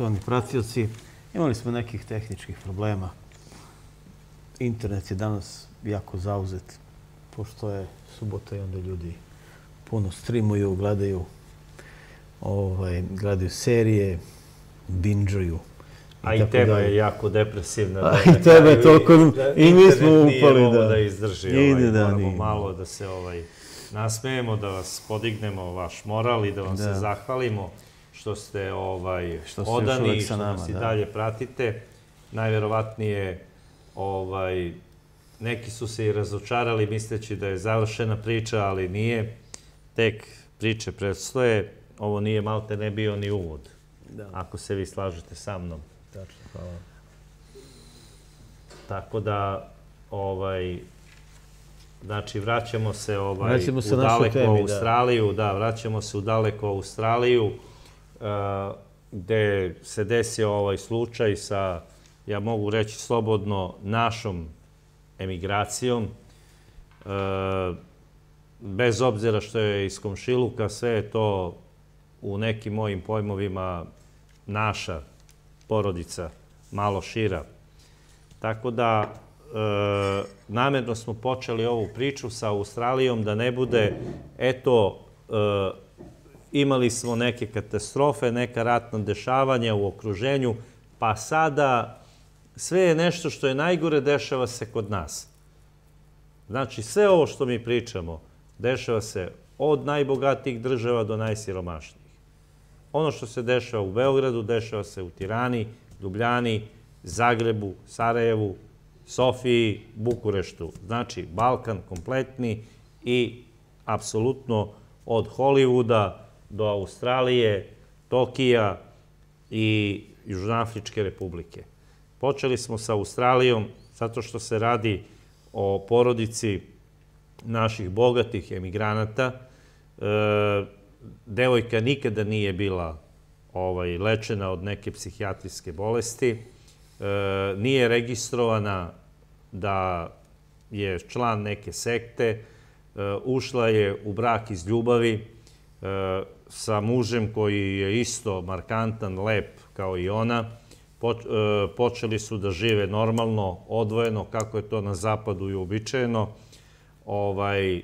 poštovani pratioci. Imali smo nekih tehničkih problema. Internet je danas jako zauzet, pošto je subota i onda ljudi puno streamuju, gledaju, ovaj, gledaju serije, binđuju. A i tema je jako depresivna. A da i tema je toliko- da i mi smo internet nije upali, da. da izdrži. Ovaj, da, moramo nije. malo da se ovaj, nasmejemo, da vas podignemo vaš moral i da vam Da. se zahvalimo što ste ovaj, Što ste odani što nama, nas i da. dalje pratite. Najverovatnije ovaj, neki su se i razočarali misleći da je završena priča, ali nije. Tek priče predstoje. Ovo nije malte ne bio ni uvod. Da. Ako se vi slažete sa mnom. Tačno, hvala. Tako da, ovaj, znači, vraćamo se, ovaj, Vraćamo se u daleku temi, da. Australiju, da. vraćamo se u daleku Australiju, gde se desio ovaj slučaj sa, ja mogu reći slobodno, našom emigracijom. Uh, bez obzira što je iz komšiluka, sve je to u nekim mojim pojmovima naša porodica, malo šira. Tako da, e, namjerno smo počeli ovu priču sa Australijom da ne bude, eto, e, imali smo neke katastrofe, neka ratna dešavanja u okruženju, pa sada sve je nešto što je najgore dešava se kod nas. Znači, sve ovo što mi pričamo dešava se od najbogatijih država do najsiromašnijih. Ono što se dešava u Beogradu, dešava se u Tirani, Ljubljani, Zagrebu, Sarajevu, Sofiji, Bukureštu. Znači, Balkan kompletni i apsolutno od Hollywooda do Australije, Tokija i Južnoafričke republike. Počeli smo sa Australijom zato što se radi o porodici naših bogatih emigranata. E, devojka nikada nije bila ovaj, lečena od neke psihijatrijske bolesti. E, nije registrovana da je član neke sekte. E, ušla je u brak iz ljubavi sa mužem koji je isto markantan, lep kao i ona. E, počeli su da žive normalno, odvojeno, kako je to na zapadu i uobičajeno. Ovaj, e,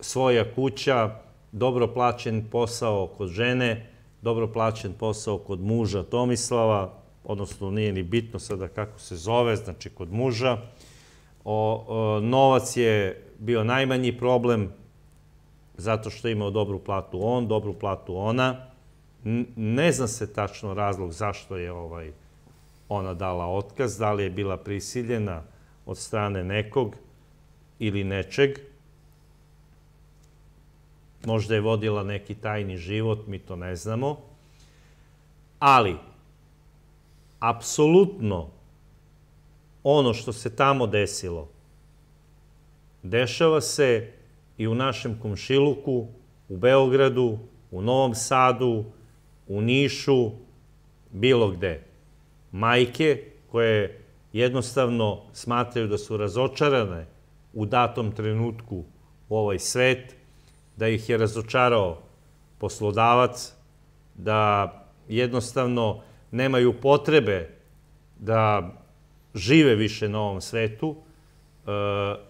svoja kuća, dobro plaćen posao kod žene, dobro plaćen posao kod muža Tomislava, odnosno nije ni bitno sada kako se zove, znači kod muža. O, o, novac je bio najmanji problem zato što je imao dobru platu on, dobru platu ona. Ne zna se tačno razlog zašto je ovaj ona dala otkaz, da li je bila prisiljena od strane nekog ili nečeg. Možda je vodila neki tajni život, mi to ne znamo. Ali, apsolutno, ono što se tamo desilo, dešava se i u našem komšiluku, u Beogradu, u Novom Sadu, u Nišu, bilo gde. Majke koje jednostavno smatraju da su razočarane u datom trenutku u ovaj svet, da ih je razočarao poslodavac, da jednostavno nemaju potrebe da žive više na ovom svetu, e,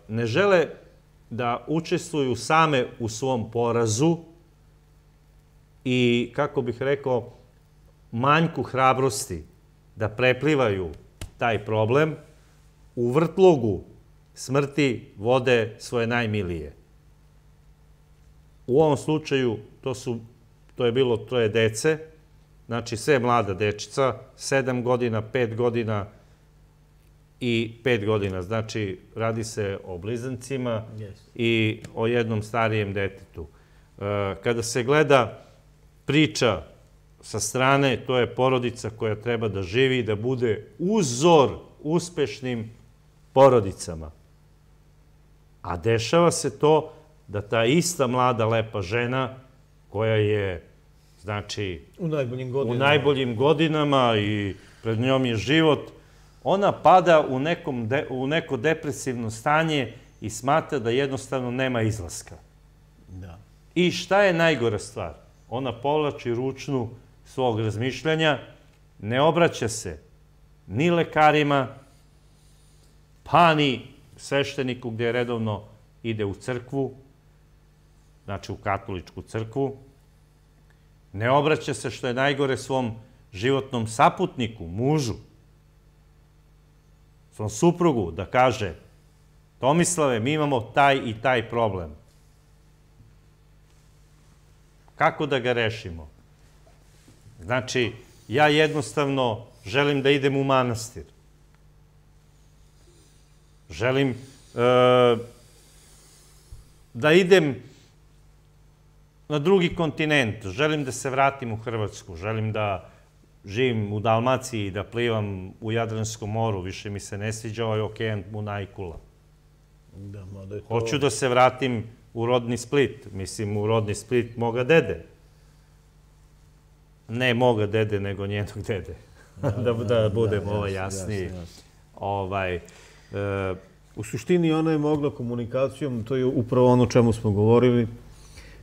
ne žele da učestvuju same u svom porazu i, kako bih rekao, manjku hrabrosti da preplivaju taj problem, u vrtlogu smrti vode svoje najmilije. U ovom slučaju to, su, to je bilo troje dece, znači sve mlada dečica, sedam godina, pet godina i pet godina. Znači, radi se o blizancima Yes. i o jednom starijem detetu. E, Kada se gleda priča sa strane, to je porodica koja treba da živi i da bude uzor uspešnim porodicama. A dešava se to da ta ista mlada lepa žena koja je, znači, U najboljim u godinama. najboljim godinama i pred njom je život, ona pada u, nekom de, u neko depresivno stanje i smatra da jednostavno nema izlaska. Da. I šta je najgora stvar? Ona povlači ručnu svog razmišljanja, ne obraća se ni lekarima, pa ni svešteniku gde redovno ide u crkvu, znači u katoličku crkvu, ne obraća se što je najgore svom životnom saputniku, mužu, svom suprugu da kaže Tomislave, mi imamo taj i taj problem. Kako da ga rešimo? Znači, ja jednostavno želim da idem u manastir. Želim e, da idem na drugi kontinent, želim da se vratim u Hrvatsku, želim da živim u Dalmaciji, da plivam u Jadranskom moru, više mi se ne sviđa ovaj okean Munajkula. Da, mada je to... Hoću da se vratim u rodni Split, mislim u rodni Split moga dede. Ne moga dede, nego njenog dede. Da, da, budem da, ovaj jasno, jasniji. jasno, jasno. Ovaj, e, U suštini ona je mogla komunikacijom, to je upravo ono čemu smo govorili,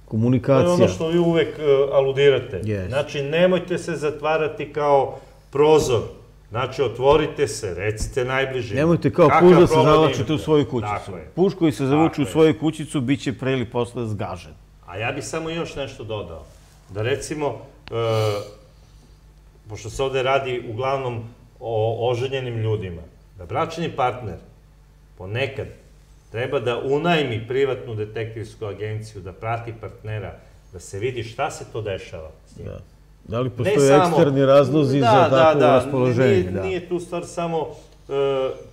To je komunikacija. ono što vi uvek e, aludirate. Yes. Znači, nemojte se zatvarati kao prozor. Znači, otvorite se, recite najbližima. Nemojte kao puš da se zavlačite u svoju kućicu. Tako je. Puš koji se zavuče u svoju kućicu bit će pre ili posle zgažen. A ja bih samo još nešto dodao. Da recimo, e, pošto se ovde radi uglavnom o oženjenim ljudima, da bračni partner ponekad treba da unajmi privatnu detektivsku agenciju, da prati partnera, da se vidi šta se to dešava s njim. Da. Da li postoje samo- eksterni razlozi za takvo raspoloženje? Nije, da. nije tu stvar samo e,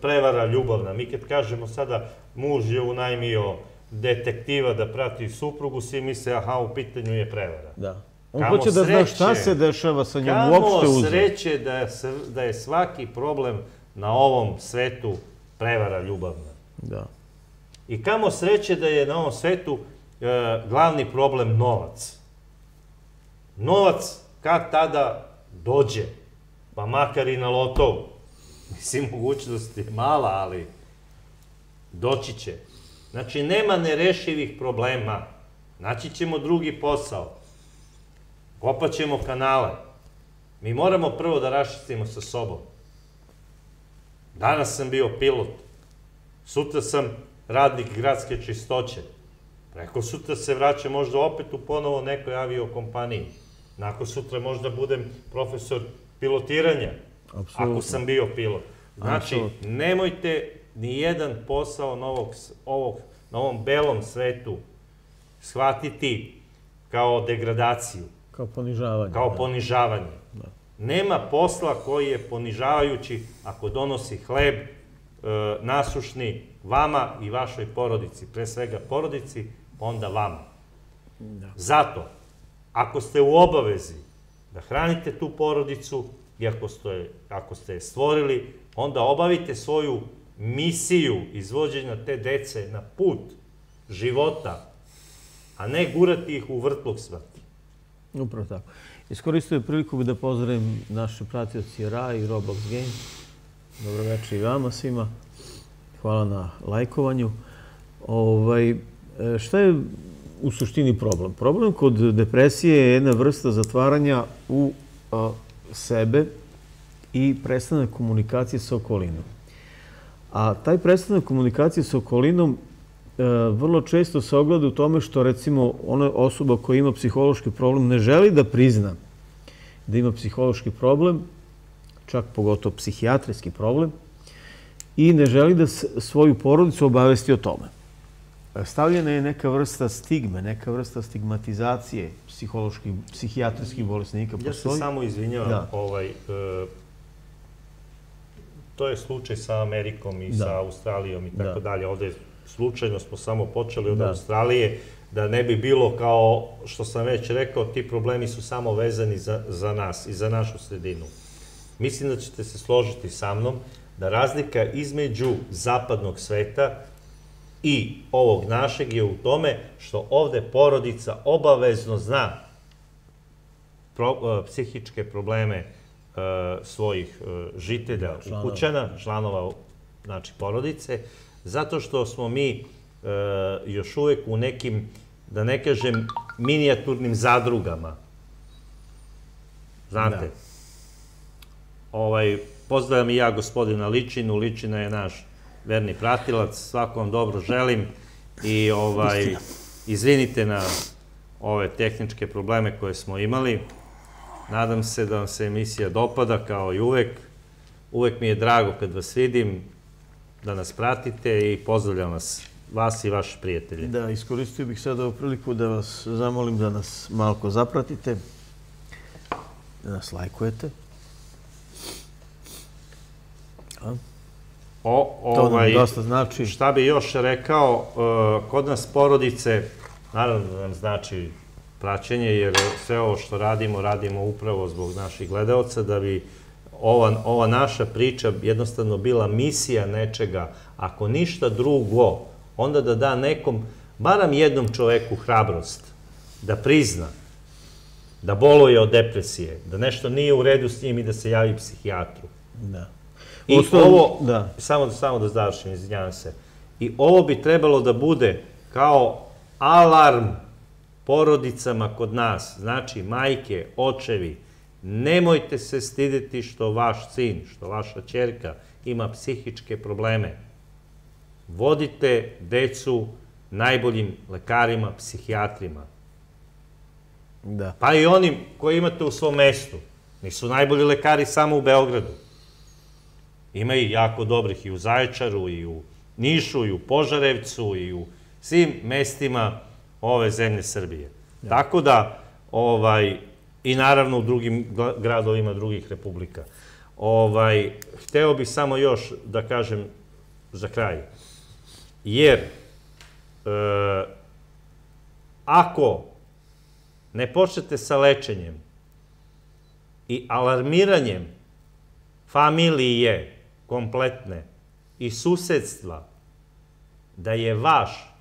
prevara ljubavna. Mi kad kažemo sada muž je unajmio detektiva da prati suprugu, svi misle aha, u pitanju je prevara. Da. On Kamo hoće da zna šta sreće. se dešava sa njom Kamo uopšte uzem. sreće da je, s- da je svaki problem na ovom svetu prevara ljubavna. Da. I kamo sreće da je na ovom svetu e, glavni problem novac. Novac kad tada dođe, pa makar i na lotovu. Mislim, mogućnost je mala, ali doći će. Znači, nema nerešivih problema. Naći ćemo drugi posao. Kopaćemo kanale. Mi moramo prvo da raščistimo sa sobom. Danas sam bio pilot. Sutra sam radnik gradske čistoće. Preko sutra se vraćam možda opet u ponovo nekoj aviokompaniji. Nakon sutra možda budem profesor pilotiranja, Apsolutno. ako sam bio pilot. Znači, Apsolutno. nemojte ni jedan posao na, ovog, ovog, na ovom belom svetu shvatiti kao degradaciju, Kao ponižavanje. kao da. ponižavanje. Nema posla koji je ponižavajući ako donosi hleb nasušni vama i vašoj porodici, pre svega porodici, onda vama. Zato, ako ste u obavezi da hranite tu porodicu i ako ste, ako ste je stvorili, onda obavite svoju misiju izvođenja te dece na put života, a ne gurati ih u vrtlog smrti. Upravo tako. Iskoristio je priliku da pozdravim naše pratioci Ra i Roblox Games. Dobro večer i vama svima. Hvala na lajkovanju. Ovaj, e, šta je u suštini problem? Problem kod depresije je jedna vrsta zatvaranja u sebe i prestanak komunikacije sa okolinom. A taj prestanak komunikacije sa okolinom e, vrlo često se ogleda u tome što recimo ona osoba koja ima psihološki problem ne želi da prizna da ima psihološki problem, čak pogotovo psihijatrijski problem, i ne želi da svoju porodicu obavesti o tome. Stavljena je neka vrsta stigme, neka vrsta stigmatizacije psiholoških, psihijatrijskih bolesnika. Ja se samo izvinjavam, Da. ovaj, e, to je slučaj sa Amerikom i Da. sa Australijom i tako Da. dalje. Ovde slučajno smo samo počeli od Da. Australije, da ne bi bilo kao što sam već rekao, ti problemi su samo vezani za, za nas i za našu sredinu. Mislim da ćete se složiti sa mnom da razlika između zapadnog sveta i ovog našeg je u tome što ovde porodica obavezno zna pro, e, psihičke probleme e, svojih e, žitelja, članova. ukućana, članova znači porodice, zato što smo mi još uvek u nekim, da ne kažem, minijaturnim zadrugama. Znate? Da. Ovaj, pozdravljam i ja gospodina Ličinu, Ličina je naš verni pratilac, svako vam dobro želim i ovaj, izvinite na ove tehničke probleme koje smo imali. Nadam se da vam se emisija dopada kao i uvek. Uvek mi je drago kad vas vidim, da nas pratite i pozdravljam vas, vas i vaše prijatelje. Da, iskoristio bih sada ovu priliku da vas zamolim da nas malko zapratite, da nas lajkujete. O, To ovaj, nam dosta znači. Šta bi još rekao, e, kod nas porodice, naravno da nam znači praćenje, jer sve ovo što radimo, radimo upravo zbog naših gledaoca, da bi ova, ova naša priča jednostavno bila misija nečega, ako ništa drugo, onda da da nekom, baram jednom čoveku hrabrost, da prizna, da boluje od depresije, da nešto nije u redu s njim i da se javi psihijatru. Da. I Uostalom, ovo, da. samo, samo da završim, izvinjavam se. I ovo bi trebalo da bude kao alarm porodicama kod nas, znači majke, očevi, nemojte se stideti što vaš sin, što vaša ćerka ima psihičke probleme. Vodite decu najboljim lekarima, psihijatrima. Da. Pa i onim koji imate u svom mestu. Nisu najbolji lekari samo u Beogradu. Ima i jako dobrih i u Zaječaru, i u Nišu, i u Požarevcu, i u svim mestima ove zemlje Srbije. Tako da, ovaj, i naravno u drugim gra- gradovima drugih republika. Ovaj, hteo bih samo još da kažem za kraj. Jer, e, ako ne počnete sa lečenjem i alarmiranjem familije kompletne i susedstva da je vaš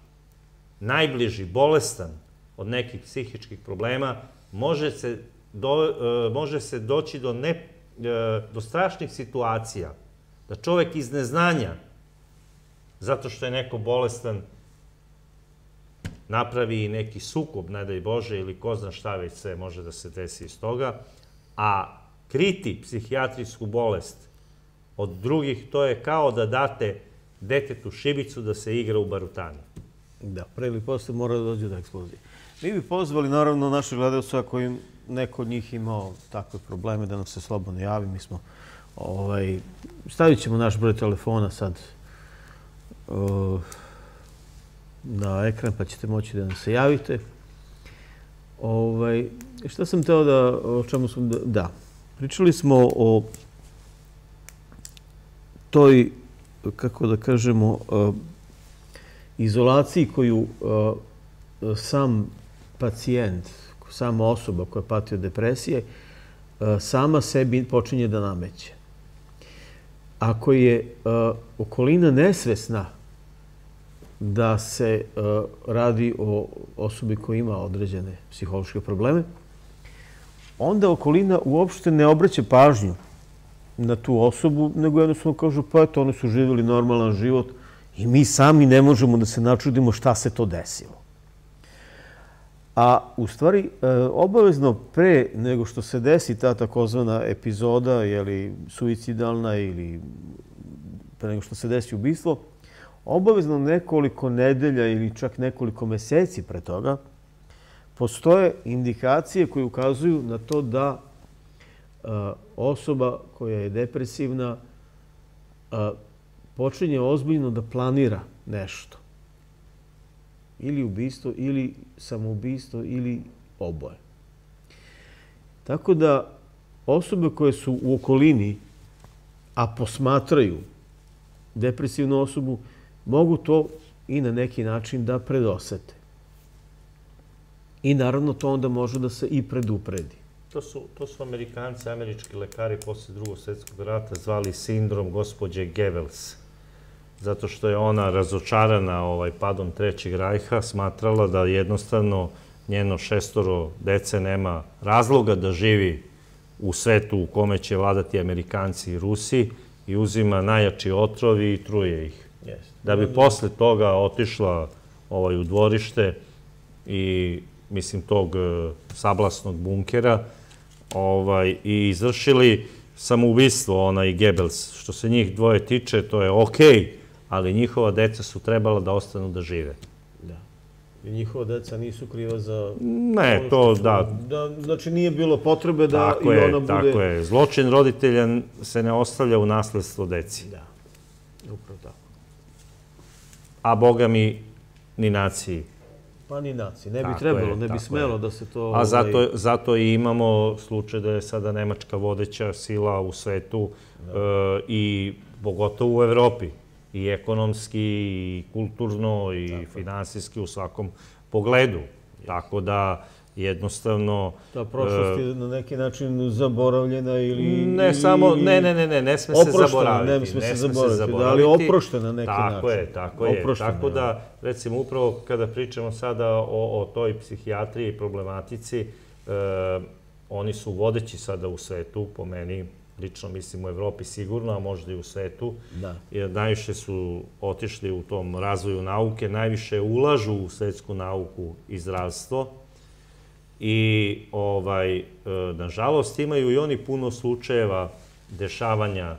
najbliži bolestan od nekih psihičkih problema, može se, do, e, može se doći do, ne, e, do strašnih situacija da čovek iz neznanja, zato što je neko bolestan, napravi neki sukob, ne daj Bože, ili ko zna šta već sve može da se desi iz toga, a kriti psihijatrijsku bolest od drugih, to je kao da date detetu šibicu da se igra u barutani. Da, pre ili posle mora da dođe do eksplozije. Mi bi pozvali, naravno, naše gledalce ako im neko od njih imao takve probleme da nam se slobodno javi. Mi smo, ovaj, stavit ćemo naš broj telefona sad uh, na ekran pa ćete moći da nam se javite. Ovaj, šta sam teo da, o čemu sam, da, da, pričali smo o toj, kako da kažemo, izolaciji koju sam pacijent, sama osoba koja pati od depresije, sama sebi počinje da nameće. Ako je okolina nesvesna da se radi o osobi koja ima određene psihološke probleme, onda okolina uopšte ne obraća pažnju na tu osobu, nego jednostavno kažu pa eto, oni su živjeli normalan život i mi sami ne možemo da se načudimo šta se to desilo. A u stvari, e, obavezno pre nego što se desi ta takozvana epizoda, jeli suicidalna ili pre nego što se desi ubistvo, obavezno nekoliko nedelja ili čak nekoliko meseci pre toga postoje indikacije koje ukazuju na to da osoba koja je depresivna a, počinje ozbiljno da planira nešto. Ili ubistvo, ili samoubistvo, ili oboje. Tako da osobe koje su u okolini, a posmatraju depresivnu osobu, mogu to i na neki način da predosete. I naravno to onda može da se i predupredi. To su, to su Amerikanci, američki lekari posle drugog svjetskog rata zvali sindrom gospođe Goebbels. Zato što je ona razočarana ovaj, padom Trećeg rajha, smatrala da jednostavno njeno šestoro dece nema razloga da živi u svetu u kome će vladati Amerikanci i Rusi i uzima najjači otrovi i truje ih. Yes. Da bi posle toga otišla ovaj, u dvorište i mislim tog e, sablasnog bunkera ovaj, i izvršili samoubistvo, ona i Goebbels. Što se njih dvoje tiče, to je okej, ali njihova deca su trebala da ostanu da žive. Da. I njihova deca nisu kriva za... Ne, ono to su- da, da. Znači nije bilo potrebe da tako i je, ona bude... tako je. Zločin roditelja se ne ostavlja u nasledstvo deci, Da, upravo tako. a boga mi ni naciji. Pa ni naci. Ne bi Tako trebalo, je, ne bi smelo je. da se to... A zato, ovaj, zato i imamo slučaj da je sada Nemačka vodeća sila u svetu e, i pogotovo u Evropi. I ekonomski, i kulturno, i finansijski u svakom pogledu. Tako da jednostavno... Ta prošlost je na neki način zaboravljena ili... Ne ili- samo, ne, ne, ne, ne, ne sme se zaboraviti. ne sme se zaboraviti, da, ali oproštena na neki tako način. je, tako je. Oproštena, tako da. da, recimo, upravo kada pričamo sada o, o toj psihijatriji i problematici, e, oni su vodeći sada u svetu, po meni, lično mislim u Evropi sigurno, a možda i u svetu. Da. Jer najviše su otišli u tom razvoju nauke, najviše ulažu u svetsku nauku i zdravstvo. I, ovaj, e, nažalost, imaju i oni puno slučajeva dešavanja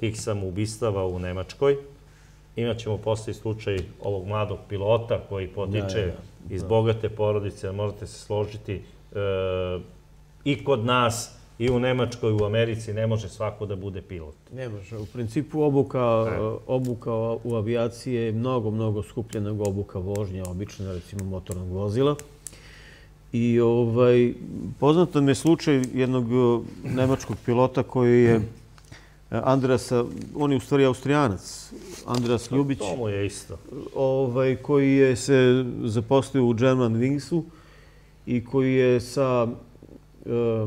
tih samoubistava u Nemačkoj. Imaćemo posle i slučaj ovog mladog pilota koji potiče Da, da, iz bogate porodice, možete se složiti, e, i kod nas, i u Nemačkoj, i u Americi, ne može svako da bude pilot. Ne može. U principu obuka, obuka u avijaciji je mnogo, mnogo skuplja nego obuka vožnje, obično, recimo, motornog vozila. I ovaj, poznato mi je slučaj jednog eh, nemačkog pilota koji je eh, Andreasa, on je u stvari austrijanac, Andreas Ljubić, To mu je isto. ovaj, koji je se zaposlio u German Wingsu i koji je sa eh,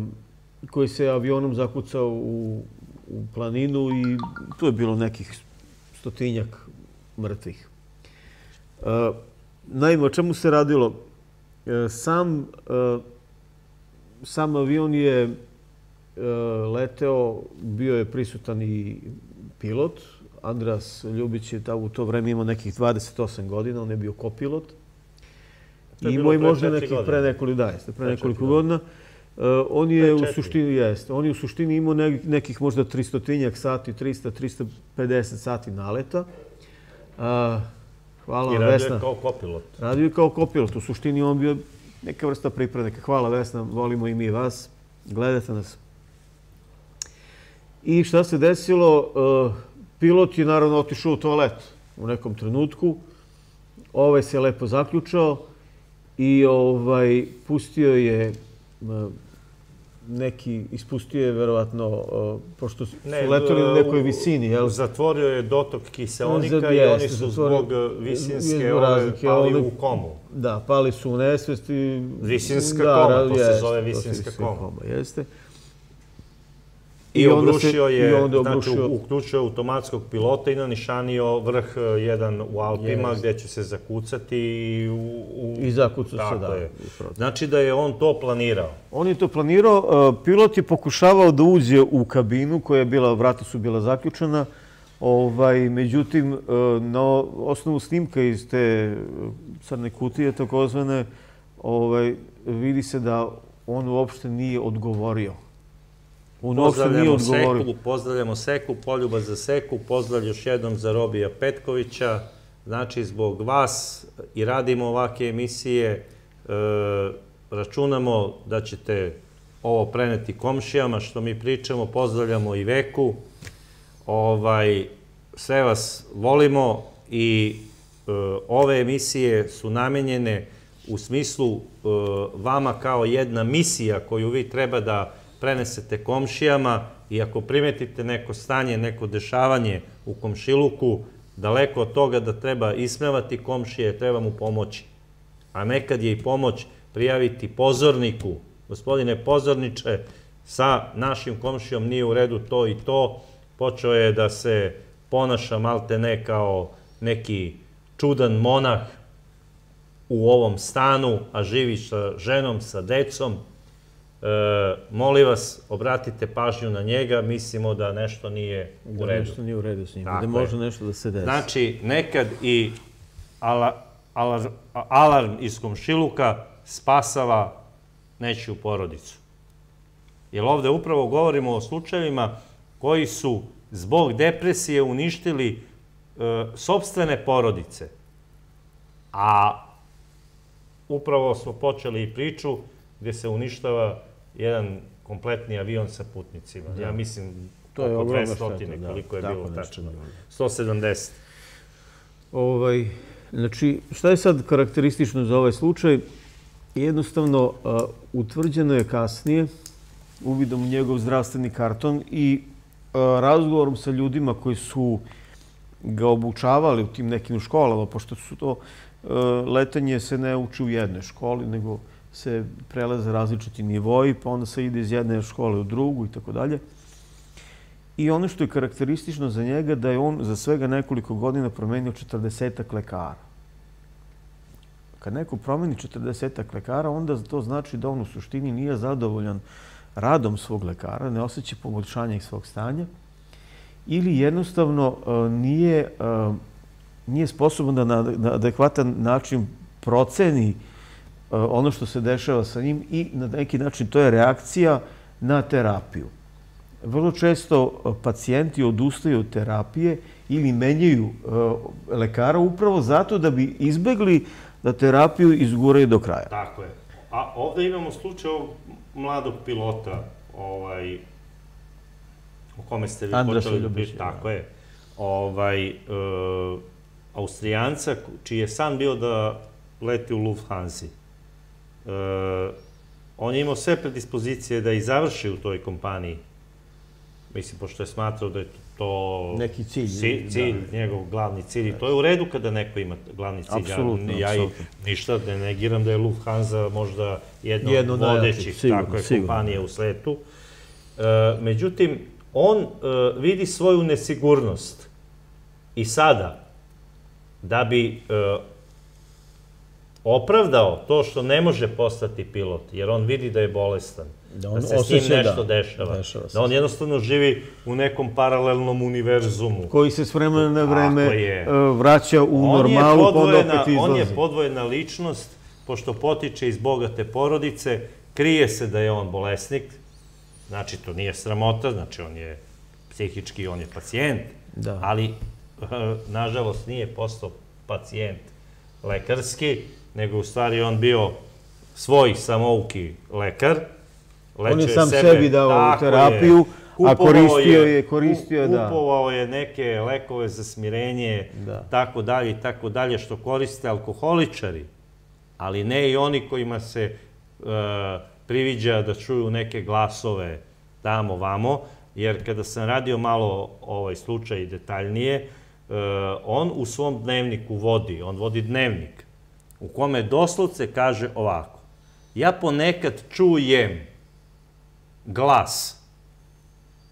koji se avionom zakucao u, u planinu i tu je bilo nekih stotinjak mrtvih. Naime, o čemu se radilo? Sam, sam avion je e, leteo, bio je prisutan i pilot. Andras Ljubić je u to vreme imao nekih 28 godina, on je bio kopilot. I imao je možda nekih pre nekoliko, da, jeste, pre nekoliko godina. E, on je u suštini, jeste, on je u suštini imao ne- nekih možda 300 sati, 300, 350 sati naleta. Hvala I vam, radio Vesna. je kao kopilot. Radio je kao kopilot. U suštini on bio neka vrsta pripravnika. Hvala Vesna, volimo i mi vas. Gledate nas. I šta se desilo? E, Pilot je naravno otišao u toalet u nekom trenutku. Ovaj se lepo zaključao i ovaj pustio je m, neki, ispustio je verovatno, e, pošto su leteli na nekoj visini, jel? Zatvorio je dotok kiseonika Za- i jeste, oni su zbog e, visinske ove, razlike, pali u komu. Da, pali su u nesvest i... Visinska koma, to se zove visinska visinska koma. Jeste. I, se- obrušio je, i onda znači uključio automatskog pilota i nanišanio vrh e, jedan u Alpima gdje će se zakucati i u... u... I zakucao se, da. je. Znači da je on to planirao. On je to planirao. e, Pilot je pokušavao da uđe u kabinu koja je bila, vrata su bila zaključena. Ovaj, međutim, e, na osnovu snimka iz te crne kutije, takozvane, ovaj, vidi se da on uopšte nije odgovorio. On uopšte nije odgovorio. Seku, pozdravljamo Seku, poljubac za Seku, pozdrav još jednom za Robija Petkovića. Znači, zbog vas i radimo ovake emisije, e, računamo da ćete ovo preneti komšijama, što mi pričamo, pozdravljamo i veku. Ovaj, sve vas volimo i e, ove emisije su namenjene u smislu e, vama kao jedna misija koju vi treba da prenesete komšijama i ako primetite neko stanje, neko dešavanje u komšiluku, daleko od toga da treba ismevati komšije, treba mu pomoći. A nekad je i pomoć prijaviti pozorniku, gospodine pozorniče, sa našim komšijom nije u redu to i to, počeo je da se ponaša malte ne kao neki čudan monah u ovom stanu, a živi sa ženom, sa decom. E, molim vas, obratite pažnju na njega, mislimo da nešto nije u Da redu. nešto nije u redu s njim, Tako da je. može nešto da se desi. Znači, nekad i ala, alar, alarm iz komšiluka spasava nečiju porodicu. Jer ovde upravo govorimo o slučajevima koji su zbog depresije uništili e, sobstvene porodice. A upravo smo počeli i priču gde se uništava jedan kompletni avion sa putnicima. Ja mislim To je oko ogromna 200, šteta, da. koliko je Tako bilo tačno. bilo. 170. Ovaj, znači, šta je sad karakteristično za ovaj slučaj? Jednostavno, utvrđeno je kasnije, uvidom u njegov zdravstveni karton i razgovorom sa ljudima koji su ga obučavali u tim nekim školama, pošto su to a, letenje se ne uči u jednoj školi, nego se prelaze različiti nivoji, pa onda se ide iz jedne škole u drugu i tako dalje. I ono što je karakteristično za njega da je on za svega nekoliko godina promenio 40 lekara. Kad neko promeni 40 lekara, onda to znači da on u suštini nije zadovoljan radom svog lekara, ne osjeća poboljšanje svog stanja ili jednostavno e, nije, e, nije sposoban da na, adekvatan način proceni e, ono što se dešava sa njim i na neki način to je reakcija na terapiju. Vrlo često e, pacijenti odustaju od terapije ili menjaju e, lekara upravo zato da bi izbegli da terapiju izguraju do kraja. Tako je. A ovde imamo slučaj ovog mladog pilota, ovaj, o kome ste vi počeli da pričate. Tako je. Ovaj, e, Austrijanca, čiji je san bio da leti u Lufthansa. E, on je imao sve predispozicije da i završi u toj kompaniji. Mislim, pošto je smatrao da je to Neki cilj, cilj, cilj njegov glavni cilj. To je u redu kada neko ima glavni cilj. Apsolutno, ja, ja i ništa ne negiram da je Lufthansa možda jedna Jedno od vodećih sigurno, tako je, sigurno. kompanija u svetu. E, međutim, on e, vidi svoju nesigurnost i sada, da bi e, opravdao to što ne može postati pilot, jer on vidi da je bolestan, Da da, on se s njim osjeća, nešto da, dešava, dešava da on jednostavno živi u nekom paralelnom univerzumu. Koji se s vremena na vreme je. e, vraća u On normalu, pa onda opet izlazi. On je podvojena ličnost, pošto potiče iz bogate porodice, krije se da je on bolesnik, znači to nije sramota, znači on je psihički, on je pacijent, Da. ali eh, nažalost nije postao pacijent lekarski, nego u stvari on bio svoj samouki lekar, On je sam sebe, sebi dao tako je. terapiju, a Kupovao koristio je, koristio je, da. Kupovao je neke lekove za smirenje, Da. tako dalje i tako dalje, što koriste alkoholičari, ali ne i oni kojima se e, priviđa da čuju neke glasove tamo vamo, jer kada sam radio malo ovaj slučaj detaljnije, e, on u svom dnevniku vodi, on vodi dnevnik, u kome doslovce kaže ovako, ja ponekad čujem glas,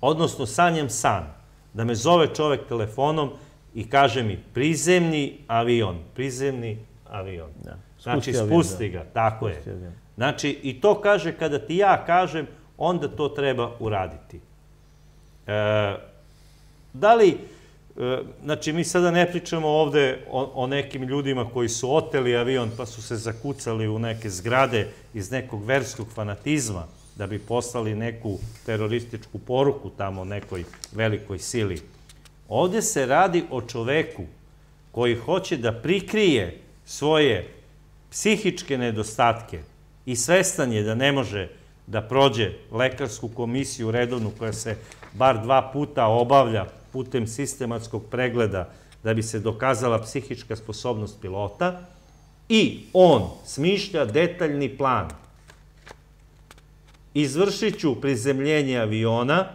odnosno sanjam san, da me zove čovek telefonom i kaže mi prizemni avion, prizemni avion. Da. Znači, Spusti spusti ga, tako je. Znači, i to kaže kada ti ja kažem, onda to treba uraditi. E, da li, znači mi sada ne pričamo ovde o, nekim ljudima koji su oteli avion pa su se zakucali u neke zgrade iz nekog verskog fanatizma da bi poslali neku terorističku poruku tamo nekoj velikoj sili. Ovde se radi o čoveku koji hoće da prikrije svoje psihičke nedostatke i svestan je da ne može da prođe lekarsku komisiju redovnu koja se bar dva puta obavlja putem sistematskog pregleda da bi se dokazala psihička sposobnost pilota i on smišlja detaljni plan. Izvršit ću prizemljenje aviona,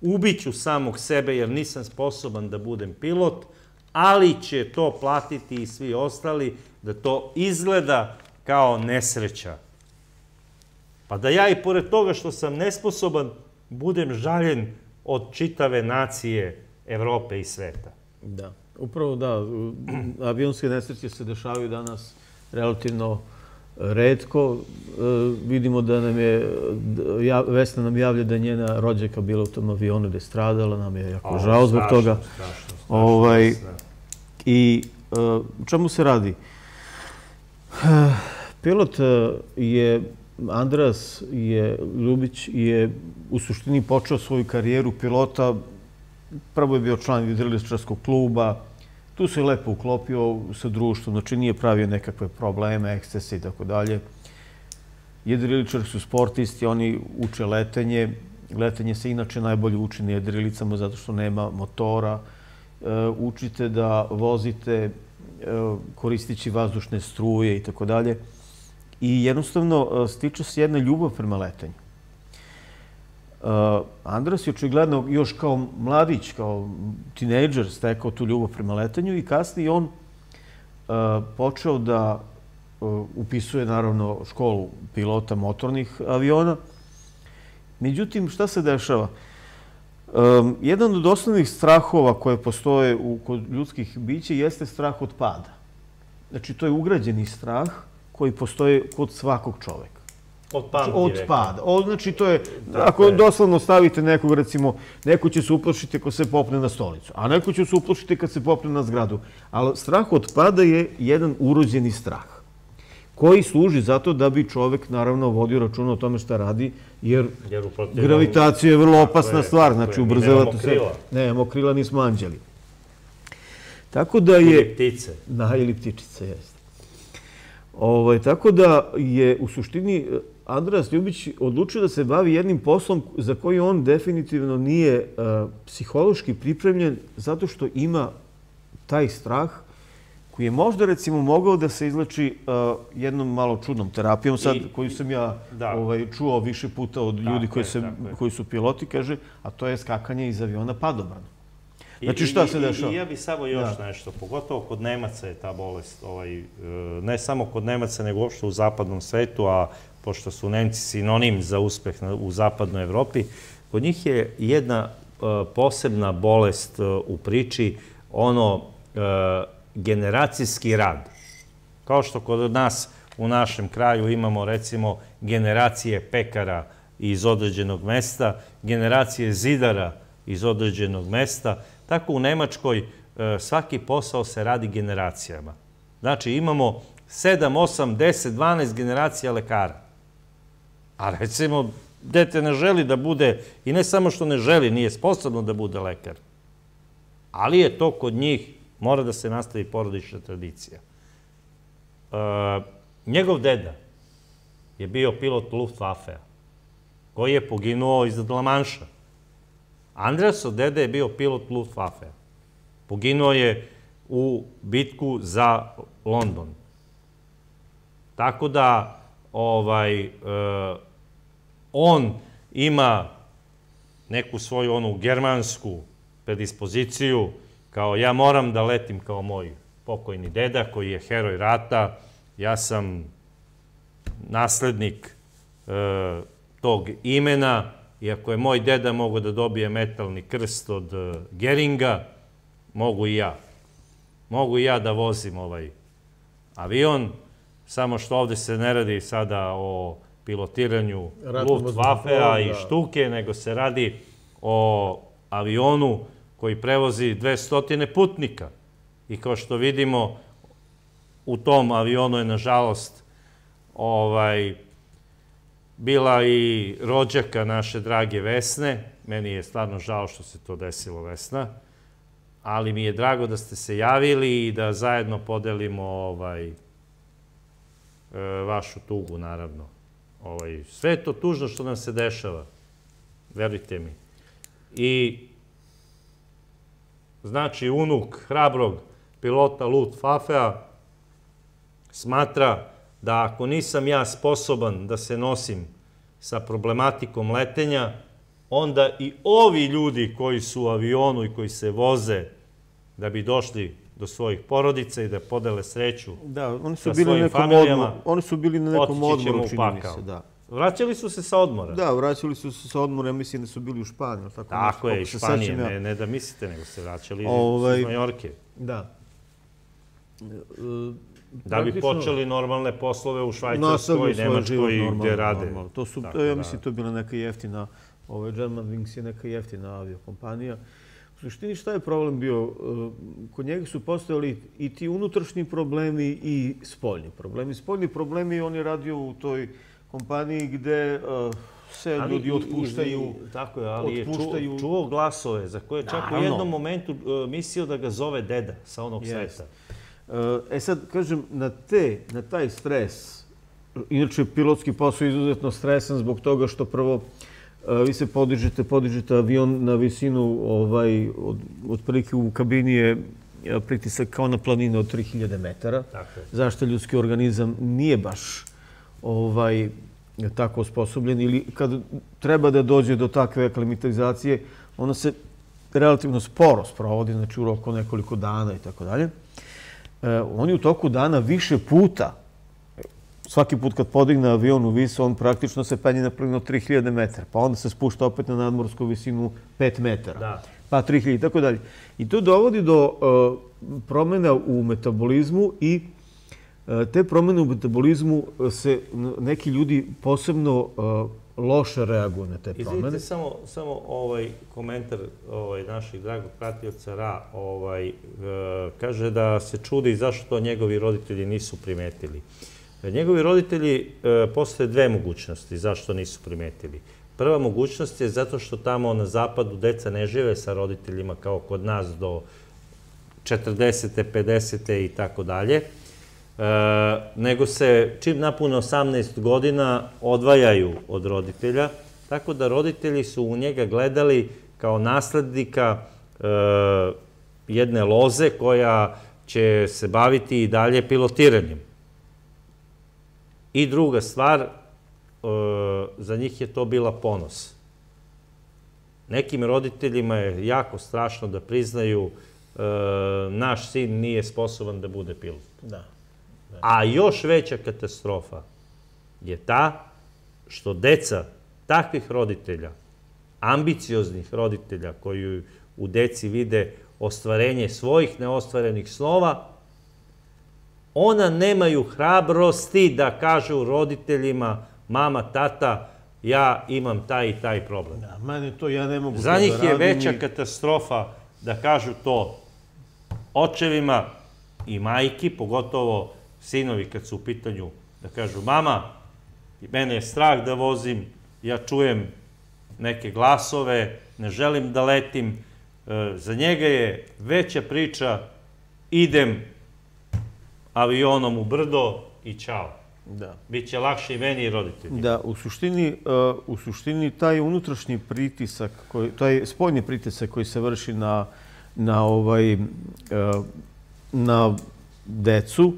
ubiću samog sebe jer nisam sposoban da budem pilot, ali će to platiti i svi ostali da to izgleda kao nesreća. Pa da ja i pored toga što sam nesposoban, budem žaljen od čitave nacije Evrope i sveta. Da. Upravo da, avionske nesreće se dešavaju danas relativno redko. E, vidimo da nam je, ja, Vesna nam javlja da je njena rođaka bila u tom avionu je stradala, nam je jako O, žao zbog strašno, toga. strašno, strašno, Ovaj. I e, čemu se radi? Eh, Pilot e, je, Andras je, Ljubić je u suštini počeo svoju karijeru pilota. Prvo je bio član jedriličarskog kluba, tu se lepo uklopio sa društvom, znači nije pravio nekakve probleme, ekscese i tako dalje. Jedriličari su sportisti, oni uče letenje. Letenje se inače najbolje uči na jedrilicama zato što nema motora. E, učite da vozite e, koristići vazdušne struje i tako dalje. I jednostavno e, stiče se jedna ljubav prema letenju. Uh, Andras je očigledno još kao mladić, kao tinejdžer stekao tu ljubav prema letanju i kasnije on uh, počeo da uh, upisuje naravno školu pilota motornih aviona. Međutim, šta se dešava? Um, jedan od osnovnih strahova koje postoje u, kod ljudskih bića jeste strah od pada. Znači, to je ugrađeni strah koji postoje kod svakog čoveka. Od rekao. pada. O, znači, to je, Dakle- ako doslovno stavite nekog, recimo, neko će se uplašiti ako se popne na stolicu, a neko će se uplašiti kad se popne na zgradu. Ali strah od pada je jedan urođeni strah koji služi zato da bi čovek, naravno, vodio računa o tome šta radi, jer Jer gravitacija je vrlo opasna je, stvar, znači ubrzavate nemamo se. krila. Nemamo krila, nismo anđeli. Tako da je... Ili ptice. Da, ili ptičice, jeste. Ovaj, tako da je u suštini Andras Ljubić odlučio da se bavi jednim poslom za koji on definitivno nije eh, psihološki pripremljen zato što ima taj strah koji je možda recimo mogao da se izleči eh, jednom malo čudnom terapijom sad I- koju sam ja Da. ovaj, čuo više puta od ljudi koji, se, je. koji su piloti, kaže, a to je skakanje iz aviona padobranom. Znači, šta se dešava? I ja bih samo još Da. nešto, pogotovo kod Nemaca je ta bolest, ovaj, e, ne samo kod Nemaca, nego uopšte u zapadnom svetu, a pošto su Nemci sinonim za uspeh u zapadnoj Evropi, kod njih je jedna e, posebna bolest e, u priči, ono e, generacijski rad. Kao što kod nas u našem kraju imamo recimo generacije pekara iz određenog mesta, generacije zidara iz određenog mesta, tako u Nemačkoj svaki posao se radi generacijama. Znači imamo 7, 8, 10, 12 generacija lekara. A recimo, dete ne želi da bude, i ne samo što ne želi, nije sposobno da bude lekar, ali je to kod njih, mora da se nastavi porodična tradicija. E, njegov deda je bio pilot Luftwaffe-a, koji je poginuo iznad La Manša. Andreasov deda je bio pilot Luftwaffe-a. Poginuo je u bitku za London. Tako da, ovaj, e, on ima neku svoju onu germansku predispoziciju, kao ja moram da letim kao moj pokojni deda koji je heroj rata, ja sam naslednik e, tog imena, iako je moj deda mogao da dobije metalni krst od e, Geringa, mogu i ja. Mogu i ja da vozim ovaj avion, samo što ovde se ne radi sada o pilotiranju Luftwaffe-a i da. štuke, nego se radi o avionu koji prevozi 200 putnika. I kao što vidimo, u tom avionu je, nažalost, ovaj, bila i rođaka naše drage Vesne. Meni je stvarno žao što se to desilo, Vesna. Ali mi je drago da ste se javili i da zajedno podelimo ovaj, e, vašu tugu, naravno. Ovaj, sve je to tužno što nam se dešava. Verujte mi. I znači unuk hrabrog pilota Lut Fafea smatra da ako nisam ja sposoban da se nosim sa problematikom letenja, onda i ovi ljudi koji su u avionu i koji se voze da bi došli do svojih porodica i da podele sreću Da, oni su sa bili na svojim nekom familijama, odmoru. Oni su bili na nekom odmoru, u čini mi se, da. Vraćali su se sa odmora. Da, vraćali su se sa odmora, ja mislim da su bili u Španiji. Tako, Tako je, iz Španije, sećam ja. ne, ne da mislite, nego se vraćali Ovaj- iz Majorke. Da. E, Da bi počeli normalne poslove u Švajcarskoj, Nemačkoj, normalno, gde rade. normalno. To su, Tako to, ja da- mislim, to je bila neka jeftina, ovaj, German Wings je neka jeftina aviokompanija. U suštini šta je problem bio? E, Kod njega su postojali i ti unutrašnji problemi i spoljni problemi. Spoljni problemi, on je radio u toj kompaniji gde e, se Ali ljudi otpuštaju. i- tako je, ali je otpuštaju- čuo, čuo glasove za koje čak u jednom momentu e, mislio da ga zove deda sa onog sveta. E sad, kažem, na, te, na taj stres, inače pilotski posao je izuzetno stresan zbog toga što prvo vi se podižete, podižete avion na visinu, ovaj, od, otprilike u kabini je e, pritisak kao na planinu od 3000 metara. Tako. Zašto ljudski organizam nije baš ovaj, tako osposobljen ili kad treba da dođe do takve aklimatizacije, ona se relativno sporo sprovodi, znači u roku nekoliko dana i tako dalje. E, oni u toku dana više puta, svaki put kad podigne avion u vis, on praktično se penje na plinu 3000 metara, pa onda se spušta opet na nadmorsku visinu 5 metara, Da. pa 3000 i tako dalje. I to dovodi do e, promjena u metabolizmu i e, te promjene u metabolizmu se neki ljudi posebno e, loše reaguju na te promjene. Izvinite samo, samo ovaj komentar ovaj, naših dragog pratioca Ra, ovaj, kaže da se čudi zašto to njegovi roditelji nisu primetili. E, Njegovi roditelji e, postoje dve mogućnosti zašto nisu primetili. Prva mogućnost je zato što tamo na zapadu deca ne žive sa roditeljima kao kod nas do 40. 50. i tako dalje, e, nego se čim napune 18 godina odvajaju od roditelja, tako da roditelji su u njega gledali kao naslednika jedne loze koja će se baviti i dalje pilotiranjem. I druga stvar, e, za njih je to bila ponos. Nekim roditeljima je jako strašno da priznaju e, naš sin nije sposoban da bude pilot. Da. A još veća katastrofa je ta što deca takvih roditelja, ambicioznih roditelja koji u deci vide ostvarenje svojih neostvarenih snova, ona nemaju hrabrosti da kažu roditeljima, mama, tata, ja imam taj i taj problem. Da, mene to ja ne mogu Za njih da je radim veća i- katastrofa da kažu to očevima i majki, pogotovo sinovi kad su u pitanju, da kažu mama, mene je strah da vozim, ja čujem neke glasove, ne želim da letim. E, Za njega je veća priča, idem avionom u brdo i čao. Da. Biće lakše i meni i roditeljima. Da, u suštini, uh, u suštini taj unutrašnji pritisak, koji, taj spoljni pritisak koji se vrši na, na, ovaj, uh, na decu,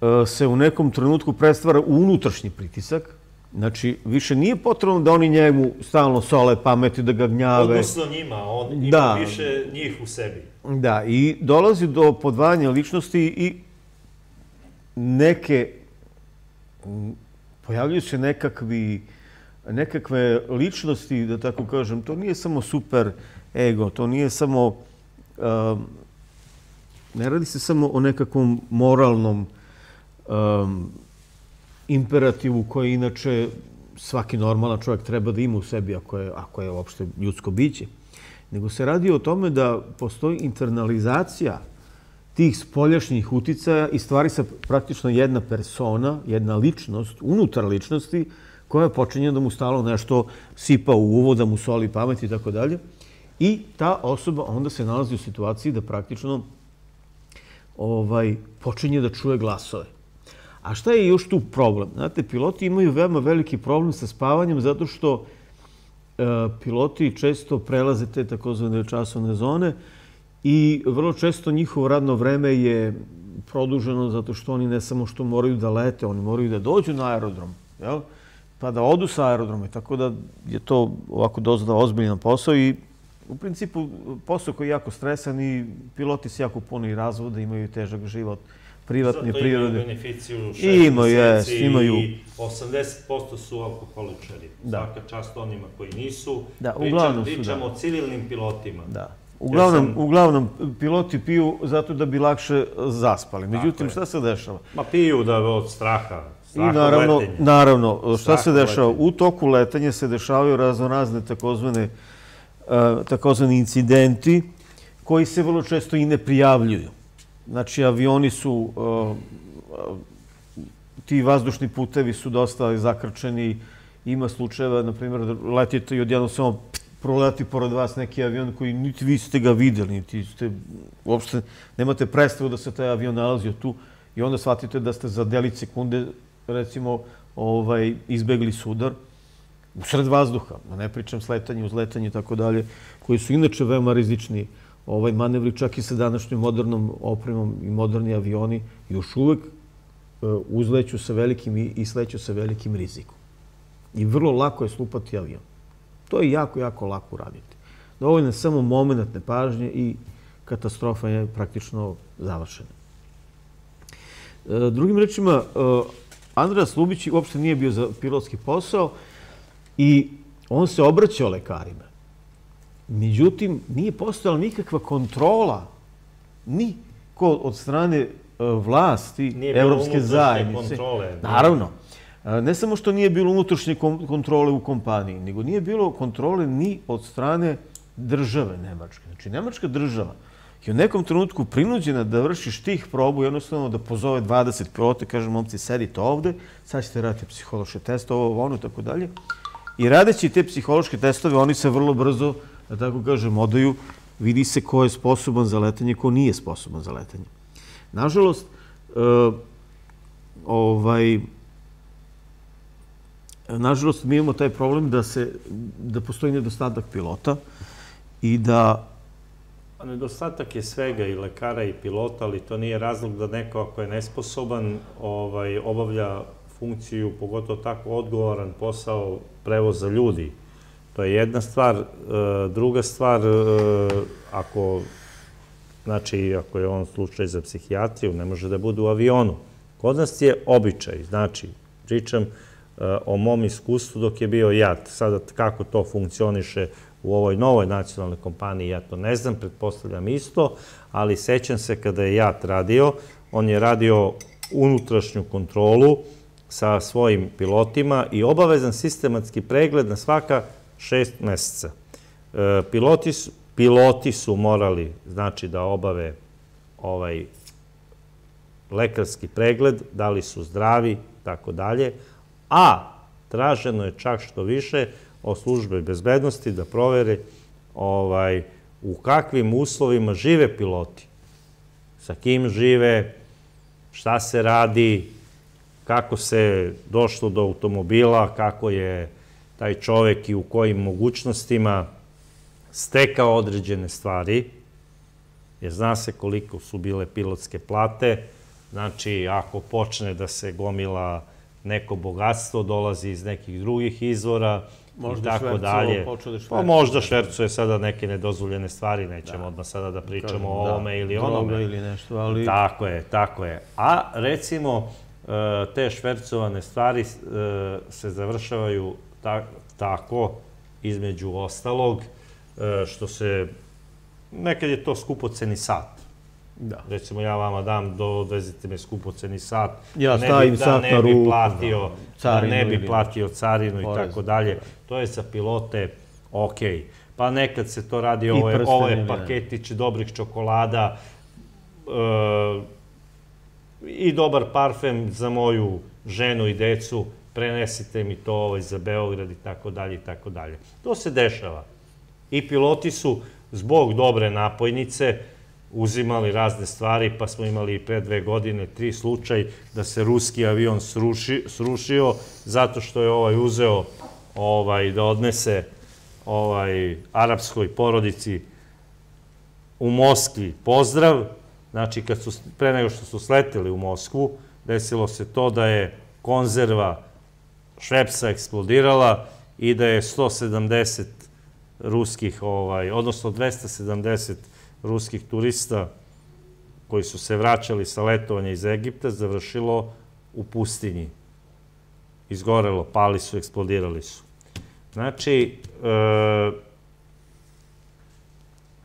uh, se u nekom trenutku prestvara u unutrašnji pritisak. Znači, više nije potrebno da oni njemu stalno sole pameti, da ga gnjave. Odnosno njima, on ima Da. više njih u sebi. Da, i dolazi do podvajanja ličnosti i neke, pojavljuju se nekakvi, nekakve ličnosti, da tako kažem, to nije samo super ego, to nije samo, um, ne radi se samo o nekakvom moralnom um, imperativu koji inače svaki normalan čovjek treba da ima u sebi ako je, ako je uopšte ljudsko biće. Nego se radi o tome da postoji internalizacija tih spoljašnjih uticaja i stvari se praktično jedna persona, jedna ličnost, unutar ličnosti, koja počinje da mu stalo nešto sipa u uvo, da mu soli pamet i tako dalje. I ta osoba onda se nalazi u situaciji da praktično ovaj, počinje da čuje glasove. A šta je još tu problem? Znate, piloti imaju veoma veliki problem sa spavanjem zato što e, piloti često prelaze te takozvane časovne zone i vrlo često njihovo radno vreme je produženo zato što oni ne samo što moraju da lete, oni moraju da dođu na aerodrom, jel? pa da odu sa aerodroma. Tako da je to ovako dosta ozbiljan posao i u principu posao koji je jako stresan i piloti se jako puno i razvoda, imaju težak život privatne Zato prirode. imaju beneficiju šest Imaju, jes, imaju. i 80% su alkoholičari. Da. Svaka čast onima koji nisu. Da, uglavnom su, Pričamo da. o civilnim pilotima. Da. Uglavnom, sam- uglavnom, piloti piju zato da bi lakše zaspali. Međutim, šta se dešava? Ma piju da od straha. I Straha od naravno, letenja. naravno, šta se dešava? letenja. U toku letanja se dešavaju raznorazne takozvane, e, takozvani incidenti koji se vrlo često i ne prijavljuju. Znači, avioni su, e, ti vazdušni putevi su dosta zakrčeni, ima slučajeva, na primjer, da letite i odjedno samo proleti pored vas neki avion koji niti vi ste ga videli, niti ste uopšte nemate predstavu da se taj avion nalazio tu i onda shvatite da ste za delić sekunde recimo ovaj, izbegli sudar u sred vazduha, da ne pričam sletanje, uzletanje i tako dalje, koji su inače veoma rizični ovaj manevri, čak i sa današnjom modernom opremom i moderni avioni još uvek e, uzleću sa velikim i sleću sa velikim rizikom. I vrlo lako je slupati avion. To je jako, jako lako uraditi. Dovoljno je samo moment nepažnje i katastrofa je praktično završena. E, drugim rečima, e, Andreas Lubić uopšte nije bio za pilotski posao i on se obraćao lekarima. Međutim, nije postojala nikakva kontrola ni od strane e, vlasti Nije bilo Evropske zajednice. kontrole. Naravno. Ne samo što nije bilo unutrašnje kontrole u kompaniji, nego nije bilo kontrole ni od strane države Nemačke. Znači, Nemačka država je u nekom trenutku prinuđena da vrši štih probu, jednostavno da pozove 20 pilota, kaže, momci, sedite ovde, sad ćete raditi psihološke teste, ovo, ovo, ono, tako dalje. I radeći te psihološke testove, oni se vrlo brzo, da tako kažem, odaju, vidi se ko je sposoban za letanje, ko nije sposoban za letanje. Nažalost, e, ovaj, nažalost, mi imamo taj problem da, se, da postoji nedostatak pilota i da A Nedostatak je svega i lekara i pilota, ali to nije razlog da neko ako je nesposoban ovaj, obavlja funkciju, pogotovo tako odgovoran posao prevoza ljudi. To je jedna stvar. E, Druga stvar, e, ako, znači, ako je on slučaj za psihijatriju, ne može da bude u avionu. Kod nas je običaj, znači, pričam o mom iskustvu dok je bio JAT. Sada kako to funkcioniše u ovoj novoj nacionalnoj kompaniji, ja to ne znam, pretpostavljam isto, ali sećam se kada je JAT radio, on je radio unutrašnju kontrolu sa svojim pilotima i obavezan sistematski pregled na svaka šest meseca. E, Piloti su, piloti su morali, znači, da obave ovaj lekarski pregled, da li su zdravi, tako dalje, a traženo je čak što više od službe bezbednosti da provere ovaj, u kakvim uslovima žive piloti, sa kim žive, šta se radi, kako se došlo do automobila, kako je taj čovek i u kojim mogućnostima stekao određene stvari, jer zna se koliko su bile pilotske plate, znači ako počne da se gomila neko bogatstvo, dolazi iz nekih drugih izvora i tako dalje. da Pa možda švercuje sada neke nedozvoljene stvari, nećemo odmah sada da pričamo o da, ovome ili droga onome. ili nešto, ali... Tako je, tako je. A recimo, e, te švercovane stvari e, se završavaju ta- tako, između ostalog, e, što se, nekad je to skupoceni sat. Da. Recimo, ja vama dam, dovezite me skupoceni sat, Ja da stavim da sat na ruku, platio, da, da ne bi platio carinu i tako dalje. To je za pilote okej. Pa nekad se to radi, ovo je, ovo paketić dobrih čokolada, e, i dobar parfem za moju ženu i decu, prenesite mi to ovaj za Beograd i tako dalje i tako dalje. To se dešava. I piloti su zbog dobre napojnice uzimali razne stvari, pa smo imali pre dve godine tri slučaj da se ruski avion sruši, srušio zato što je ovaj uzeo ovaj, da odnese ovaj, arapskoj porodici u Moskvi pozdrav. Znači, kad su, pre nego što su sleteli u Moskvu, desilo se to da je konzerva Švepsa eksplodirala i da je 170 ruskih, ovaj, odnosno 270 ruskih turista koji su se vraćali sa letovanja iz Egipta završilo u pustinji. Izgorelo, pali su, eksplodirali su. Znači, e,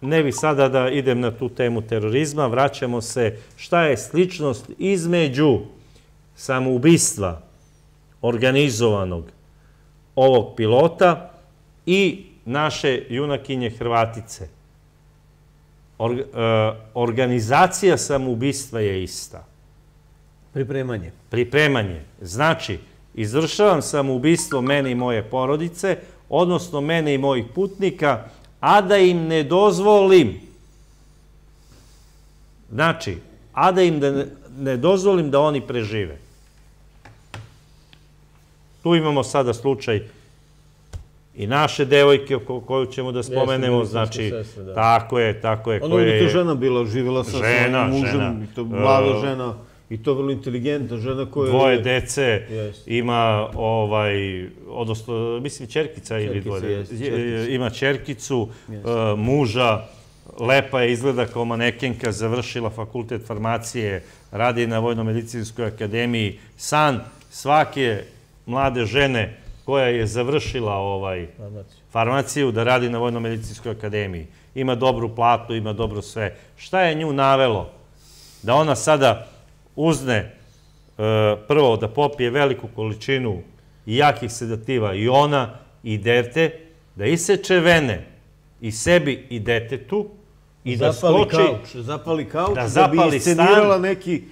ne bi sada da idem na tu temu terorizma, vraćamo se šta je sličnost između samoubistva organizovanog ovog pilota i naše junakinje Hrvatice. Or, e, organizacija samoubistva je ista. Pripremanje. Pripremanje. Znači, izvršavam samoubistvo mene i moje porodice, odnosno mene i mojih putnika, a da im ne dozvolim, znači, a da im ne, ne dozvolim da oni prežive. Tu imamo sada slučaj i naše devojke ko- koju ćemo da spomenemo, znači, sestre, da. tako je, tako je. Koje je to žena bila, živjela sa svojim mužem, žena. i to mlada E, žena, i to vrlo inteligentna žena koja dvoje je... dece, Jeste. ima ovaj, odnosno, mislim, čerkica ili dvoje, čerkica. ima čerkicu, e, muža, lepa je, izgleda kao manekenka, završila fakultet farmacije, radi na Vojno-medicinskoj akademiji. San svake mlade žene koja je završila ovaj, farmaciju da radi na Vojno-medicinskoj akademiji. Ima dobru platu, ima dobro sve. Šta je nju navelo? Da ona sada uzne e, prvo da popije veliku količinu jakih sedativa i ona i dete, da iseče vene i sebi i detetu i da zapali skoči... kauč, zapali kauč, da da, zapali bi iscenirala neki...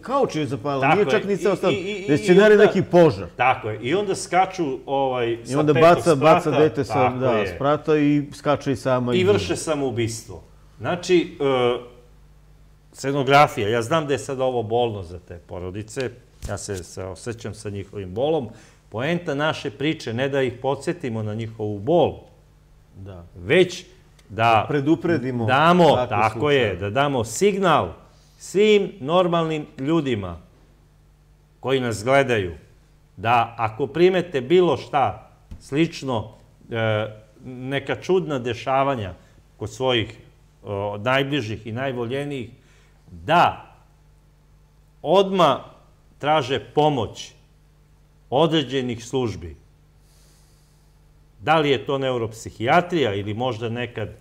Kauč je zapalila, Tako nije je. čak ni ceo I- stan, i- i- da i onda- neki požar. Tako je. I onda skaču ovaj, I sa onda petog baca, baca dete sa, da, je. sprata i skače i sama. I vrše samoubistvo. Znači, e, scenografija, ja znam da je sad ovo bolno za te porodice, ja se, se osjećam sa njihovim bolom, poenta naše priče, ne da ih podsjetimo na njihovu bol, Da. već da Predupredimo. damo, tako je, da damo signal svim normalnim ljudima koji nas gledaju, da ako primete bilo šta slično, e, neka čudna dešavanja kod svojih o, najbližih i najvoljenijih, da odma traže pomoć određenih službi. Da li je to neuropsihijatrija ili možda nekad e,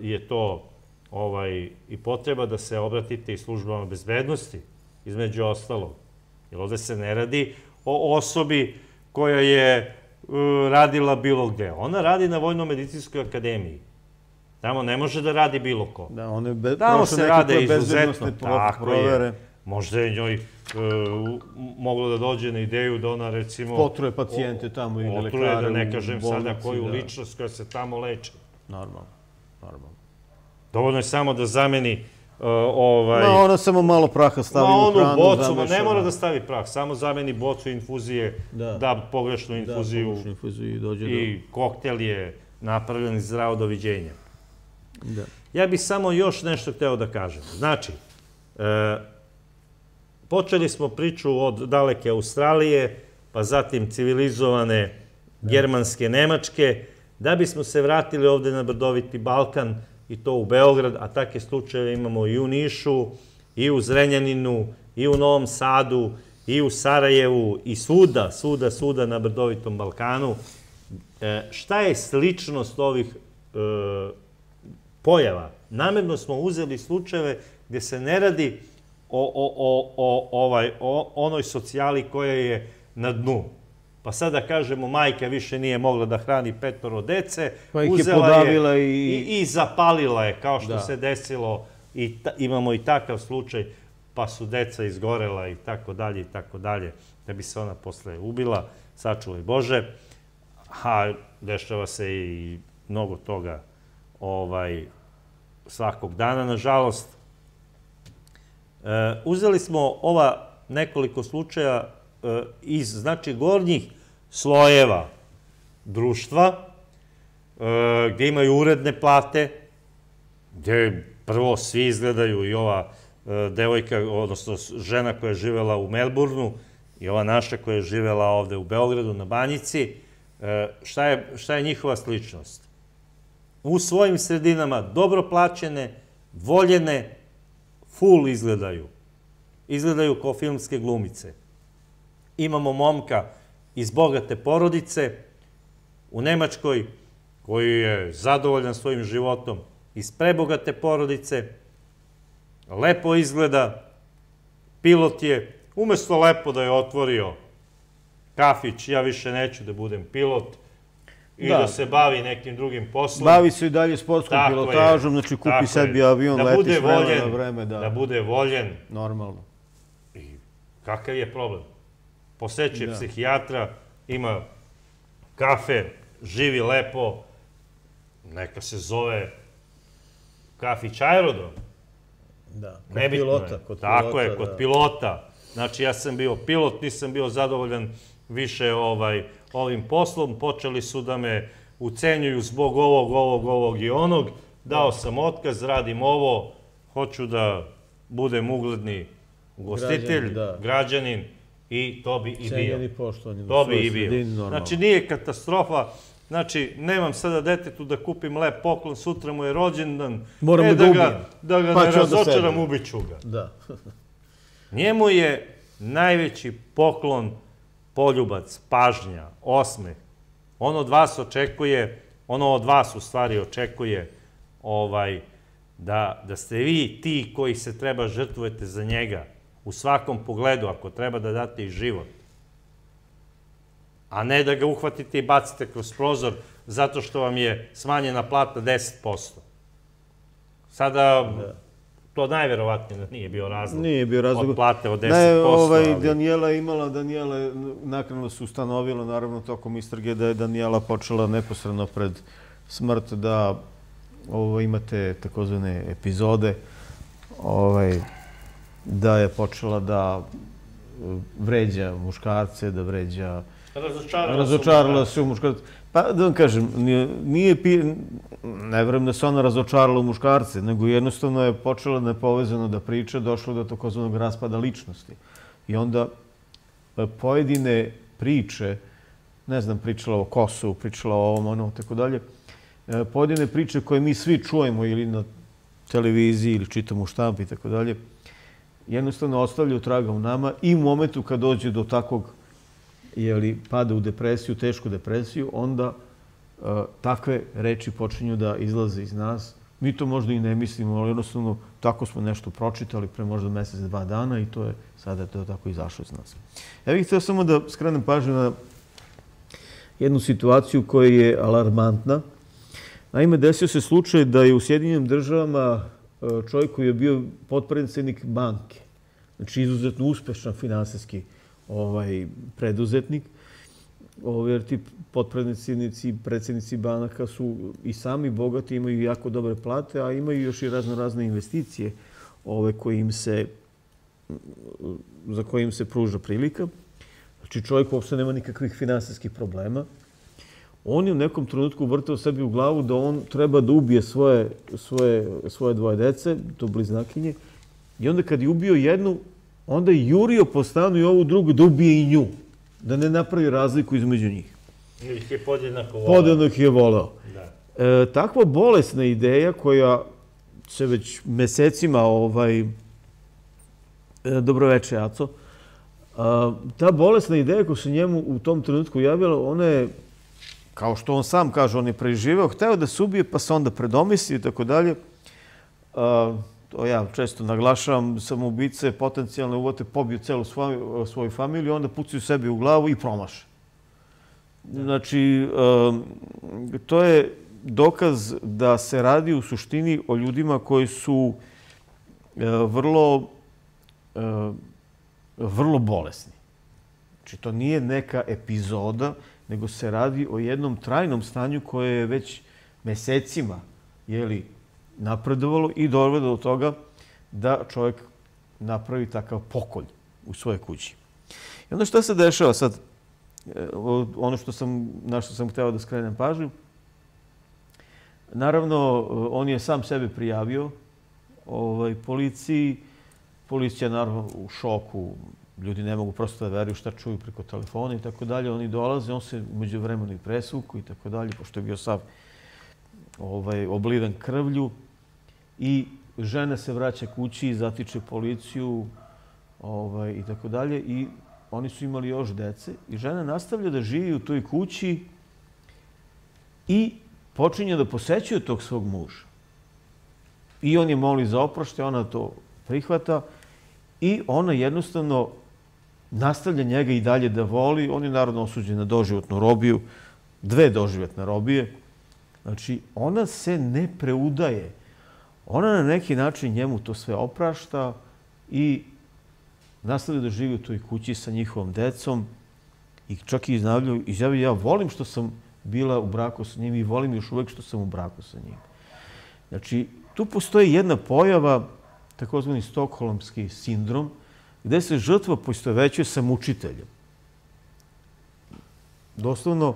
je to ovaj, i potreba da se obratite i službama bezbednosti, između ostalog. Jer ovde se ne radi o osobi koja je e, radila bilo gde. Ona radi na Vojno-medicinskoj akademiji. Tamo ne može da radi bilo ko. Da, one be, Tamo se rade izuzetno. Tako provere. je. Možda je njoj e, moglo da dođe na ideju da ona recimo... Potruje pacijente tamo Otruje, lekare da ne kažem sada koju da. ličnost koja se tamo leči. Normalno, normalno. Dovoljno je samo da zameni uh, ovaj... Ma ona samo malo praha stavi Ma u onu hranu. bocu, ma ne mora da. da stavi prah, samo zameni bocu infuzije, da, Da. pogrešnu infuziju pogrešnu infuziju i dođe i koktel je napravljen zdravo doviđenja. do... Da. Ja bih samo još nešto hteo da kažem. Znači, e, počeli smo priču od daleke Australije, pa zatim civilizovane germanske Nemačke, da bismo se vratili ovde na brdoviti Balkan i to u Beograd, a takve slučajeve imamo i u Nišu, i u Zrenjaninu, i u Novom Sadu, i u Sarajevu, i svuda, svuda, svuda na brdovitom Balkanu. E, šta je sličnost ovih e, pojava. Namerno smo uzeli slučajeve gde se ne radi o, o, o, o, ovaj, o onoj socijali koja je na dnu. Pa sada kažemo, majka više nije mogla da hrani petoro dece, Pa ih je podavila je, i- i, i zapalila je, kao što Da. se desilo, i ta, imamo i takav slučaj, pa su deca izgorela i tako dalje i tako dalje, da bi se ona posle ubila, sačuvaj Bože. A dešava se i mnogo toga ovaj, svakog dana, nažalost. E, uzeli smo ova nekoliko slučaja iz, znači, gornjih slojeva društva, e, gde imaju uredne plate, gde prvo svi izgledaju i ova e, devojka, odnosno žena koja je živela u Melbourneu i ova naša koja je živela ovde u Beogradu na Banjici, e, šta je, šta je njihova sličnost? U svojim sredinama dobro plaćene, voljene, full izgledaju. Izgledaju kao filmske glumice. Imamo momka iz bogate porodice u Nemačkoj koji je zadovoljan svojim životom, iz prebogate porodice, lepo izgleda, pilot je, umesto lepo da je otvorio kafić, ja više neću da budem pilot, i da, Da. se bavi nekim drugim poslom. Bavi se i dalje sportskom Tako je, pilotažom, znači kupi sebi je. avion, da leti bude s vremena voljen, na vreme, da, da bude voljen. normalno. I kakav je problem? Posećuje Da. psihijatra, ima kafe, živi lepo, neka se zove kafić aerodrom. Da, kod Nebitno pilota, je. kod Tako pilota, je, kod da. pilota. Znači, ja sam bio pilot, nisam bio zadovoljan više ovaj, ovim poslom. Počeli su da me ucenjuju zbog ovog, ovog, ovog i onog. Dao sam otkaz, radim ovo, hoću da budem ugledni ugostitelj, Građanin, da. građanin i to bi i bio. Cenjeni poštovani. To bi i bio. Znači, nije katastrofa. Znači, nemam sada detetu da kupim lep poklon, sutra mu je rođendan. Moram e, da ga ga, da ga Pa ne razočaram, ubiću ga. Da. Njemu je najveći poklon poljubac, pažnja, osmeh. On od vas očekuje, ono od vas u stvari očekuje ovaj, da, da ste vi ti koji se treba žrtvujete za njega u svakom pogledu, ako treba da date i život. A ne da ga uhvatite i bacite kroz prozor zato što vam je smanjena plata 10%. Sada, to najverovatnije da nije bio razlog. Nije bio razlog. Od plate od 10%. Ne, ovaj, ali- Danijela je imala, Danijela je naknadno se ustanovila, naravno, tokom istrage, da je Danijela počela neposredno pred smrt da ovo, imate takozvane epizode, ovaj, da je počela da e, vređa muškarce, da vređa Razočarala, Razočarala se u muškarce. Pa da vam kažem, nije, nije ne verujem da se ona razočarala u muškarce, nego jednostavno je počela nepovezano da priča, došlo do takozvanog raspada ličnosti. I onda e, pojedine priče, ne znam, pričala o Kosovu, pričala o ovom, onom, tako dalje, e, pojedine priče koje mi svi čujemo ili na televiziji ili čitamo u štampi i tako dalje, jednostavno ostavljaju traga u nama i u momentu kad dođe do takvog jeli, pada u depresiju, tešku depresiju, onda e, takve reči počinju da izlaze iz nas. Mi to možda i ne mislimo, ali jednostavno tako smo nešto pročitali pre možda mesec, dva dana i to je sada to tako izašlo iz nas. Ja bih htio samo da skrenem pažnju na jednu situaciju koja je alarmantna. Naime, desio se slučaj da je u Sjedinjenim državama čovjek koji je bio potpredsjednik banke, znači izuzetno uspešan finansijski ovaj, preduzetnik, ovaj, jer ti potpredsjednici i predsjednici banaka su i sami bogati, imaju jako dobre plate, a imaju još i razno razne investicije ove koje im se, za koje im se pruža prilika. Znači čovjek uopšte nema nikakvih finansijskih problema. On je u nekom trenutku vrtao sebi u glavu da on treba da ubije svoje, svoje, svoje dvoje dece, to bliznakinje, i onda kad je ubio jednu, onda je jurio po stanu i ovu drugu da ubije i nju, da ne napravi razliku između njih. Ih je podjednako volao. Podjedno ih je voleo. Da. E, takva bolesna ideja koja se već mesecima ovaj, e, dobroveče, Aco, a, ta bolesna ideja koja se njemu u tom trenutku javila, ona je, kao što on sam kaže, on je preživeo, hteo da se ubije, pa se onda predomisli i tako dalje. A, To ja često naglašavam, samoubice potencijalne uvote pobiju celu svoju, svoju familiju, onda pucaju sebi u glavu i promaše. Znači, um, to je dokaz da se radi u suštini o ljudima koji su uh, vrlo, vrlo bolesni. Znači, to nije neka epizoda, nego se radi o jednom trajnom stanju koje je već mesecima jeli, napredovalo i dovelo do toga da čovjek napravi takav pokolj u svojoj kući. I onda šta se dešava sad? E, ono što sam, na što sam hteo da skrenem pažnju, naravno, on je sam sebe prijavio ovaj, policiji. Policija naravno u šoku, ljudi ne mogu prosto da veruju šta čuju preko telefona i tako dalje. Oni dolaze, on se umeđu vremenu i presvuku i tako dalje, pošto je bio sav ovaj, oblidan krvlju. I žena se vraća kući, zatiče policiju ovaj, i tako dalje. I oni su imali još dece. I žena nastavlja da živi u toj kući i počinje da posećuje tog svog muža. I on je moli za oprošte, ona to prihvata i ona jednostavno nastavlja njega i dalje da voli. On je naravno osuđen na doživotnu robiju, dve doživotne robije. Znači, ona se ne preudaje. Ona na neki način njemu to sve oprašta i nastavlja da živi u toj kući sa njihovom decom i čak i izjavljaju, ja volim što sam bila u braku sa njim i volim još uvek što sam u braku sa njim. Znači, tu postoji jedna pojava, takozvani stokholmski sindrom, gde se žrtva poistovećuje sa mučiteljem. Doslovno,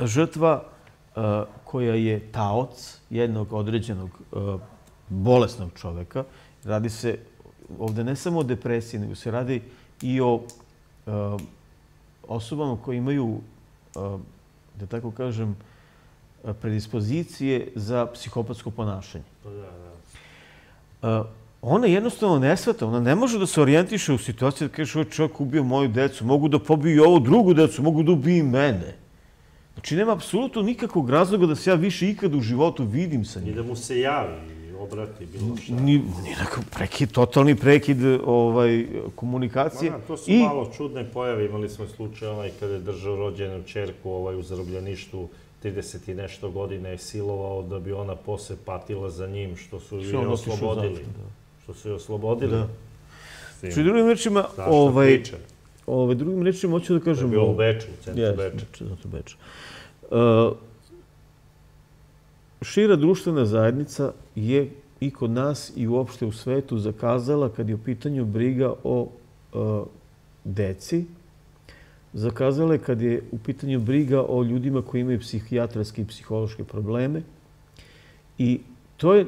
žrtva uh, koja je taoc jednog određenog uh, bolesnog čoveka, radi se ovde ne samo o depresiji, nego se radi i o uh, osobama koje imaju, da tako kažem, predispozicije za psihopatsko ponašanje. Pa da, da ona jednostavno ne sveta, ona ne može da se orijentiše u situaciji da kaže ovaj čovjek ubio moju decu, mogu da pobiju i ovu drugu decu, mogu da ubiju i mene. Znači, nema apsolutno nikakvog razloga da se ja više ikad u životu vidim sa njim. I da mu se javi obrati bilo šta. Ni, ni prekid, totalni prekid ovaj, komunikacije. Ma, to su I... malo čudne pojave. Imali smo slučaj onaj kada je držao rođenu čerku ovaj, u zarobljeništu 30 i nešto godine je silovao da bi ona posle patila za njim, što su ju oslobodili. Da što su je oslobodili. Da. Či drugim rečima, ovaj, ovaj, drugim rečima, hoću da kažem... To je bilo u Beču, u centru yes, Beča. Centru Beča. Uh, šira društvena zajednica je i kod nas i uopšte u svetu zakazala kad je u pitanju briga o uh, deci, zakazala je kad je u pitanju briga o ljudima koji imaju psihijatrske i psihološke probleme i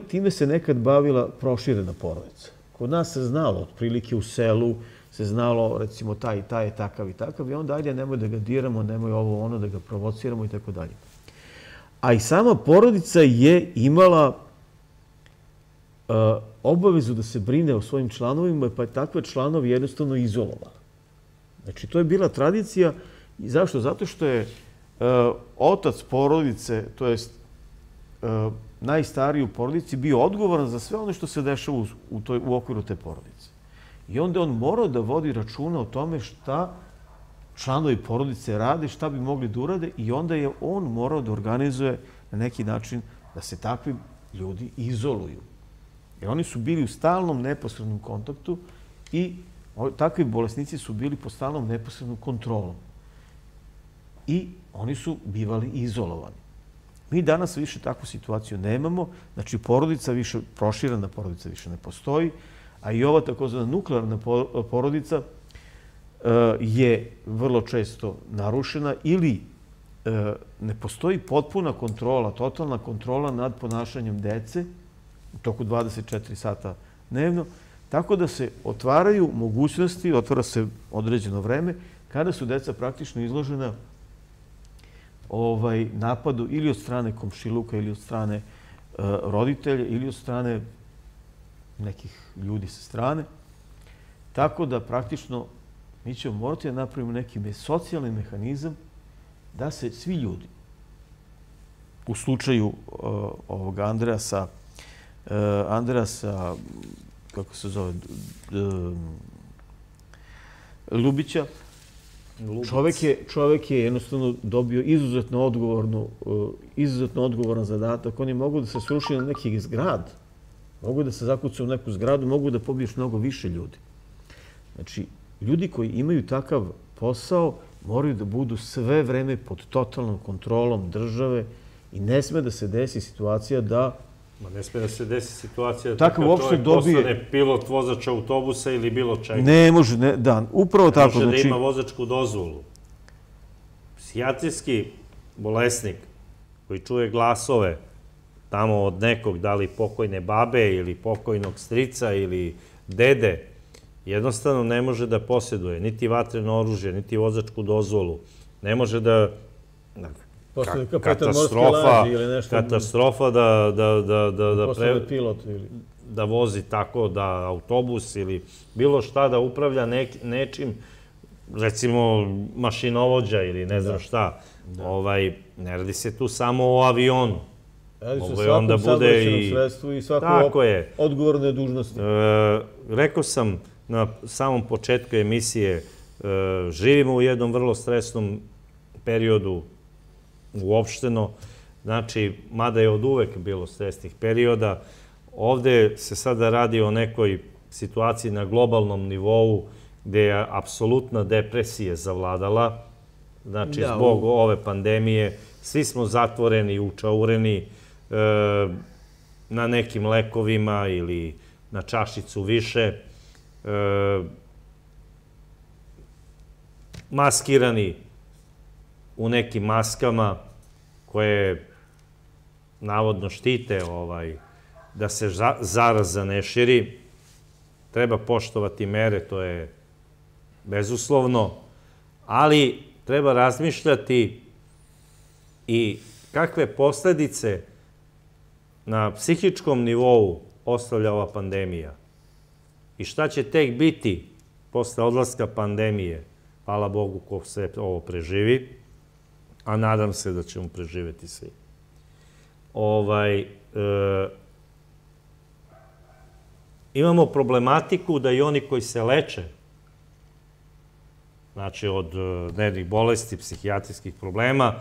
Time se nekad bavila proširena porodica. Kod nas se znalo, otprilike u selu, se znalo, recimo, taj i taj je takav i takav, i onda ajde, nemoj da ga diramo, nemoj ovo ono, da ga provociramo i tako dalje. A i sama porodica je imala uh, obavezu da se brine o svojim članovima, pa je takve članovi jednostavno izolovala. Znači, to je bila tradicija. I zašto? Zato što je uh, otac porodice, to jest uh, najstariji u porodici bio odgovoran za sve ono što se dešava u, toj, u okviru te porodice. I onda on morao da vodi računa o tome šta članovi porodice rade, šta bi mogli da urade i onda je on morao da organizuje na neki način da se takvi ljudi izoluju. Jer oni su bili u stalnom neposrednom kontaktu i takvi bolesnici su bili po stalnom neposrednom kontrolom. I oni su bivali izolovani. Mi danas više takvu situaciju nemamo, znači porodica više, proširana porodica više ne postoji, a i ova takozvana nuklearna porodica e, je vrlo često narušena ili e, ne postoji potpuna kontrola, totalna kontrola nad ponašanjem dece u toku 24 sata dnevno, tako da se otvaraju mogućnosti, otvara se određeno vreme, kada su deca praktično izložena ovaj, napadu ili od strane komšiluka ili od strane e, roditelja ili od strane nekih ljudi sa strane. Tako da praktično mi ćemo morati da napravimo neki socijalni mehanizam da se svi ljudi u slučaju uh, ovog Andreasa, uh, Andreasa, kako se zove, uh, Čovek je, čovek je jednostavno dobio izuzetno odgovornu, uh, izuzetno odgovoran zadatak. Oni mogu da se sruši na neki zgrad, mogu da se zakucaju u neku zgradu, mogu da pobiješ mnogo više ljudi. Znači, ljudi koji imaju takav posao moraju da budu sve vreme pod totalnom kontrolom države i ne sme da se desi situacija da Ma ne sme da se desi situacija da Takav uopšte dobije- postane pilot vozač autobusa ili bilo čega. Ne može, ne, da, upravo tako. Može da Znači, ima vozačku dozvolu. Psihijatrijski bolesnik koji čuje glasove tamo od nekog, da li pokojne babe ili pokojnog strica ili dede, jednostavno ne može da posjeduje niti vatreno oružje, niti vozačku dozvolu. Ne može da Postane ka- kapetan morske katastrofa, laži ili nešto. katastrofa da, da, da, da, da, pre, pilot ili... da vozi tako da autobus ili bilo šta da upravlja nečim, recimo mašinovođa ili ne znam šta. Ovaj, ne radi se tu samo o avionu. Radi se o svakom i- sredstvu i svako odgovorne dužnosti. E, rekao sam na samom početku emisije, e, živimo u jednom vrlo stresnom periodu uopšteno, znači, mada je od uvek bilo stresnih perioda, ovde se sada radi o nekoj situaciji na globalnom nivou gde je apsolutna depresija zavladala, znači Da, zbog ove pandemije, svi smo zatvoreni, učaureni, e, na nekim lekovima ili na čašicu više, e, maskirani u nekim maskama koje navodno štite ovaj, da se za- zaraza ne širi. Treba poštovati mere, to je bezuslovno, ali treba razmišljati i kakve posledice na psihičkom nivou ostavlja ova pandemija. I šta će tek biti posle odlaska pandemije, hvala Bogu ko se ovo preživi, a nadam se da ćemo preživeti svi. Ovaj, e, imamo problematiku da i oni koji se leče, znači od e, nervnih bolesti, psihijatrijskih problema,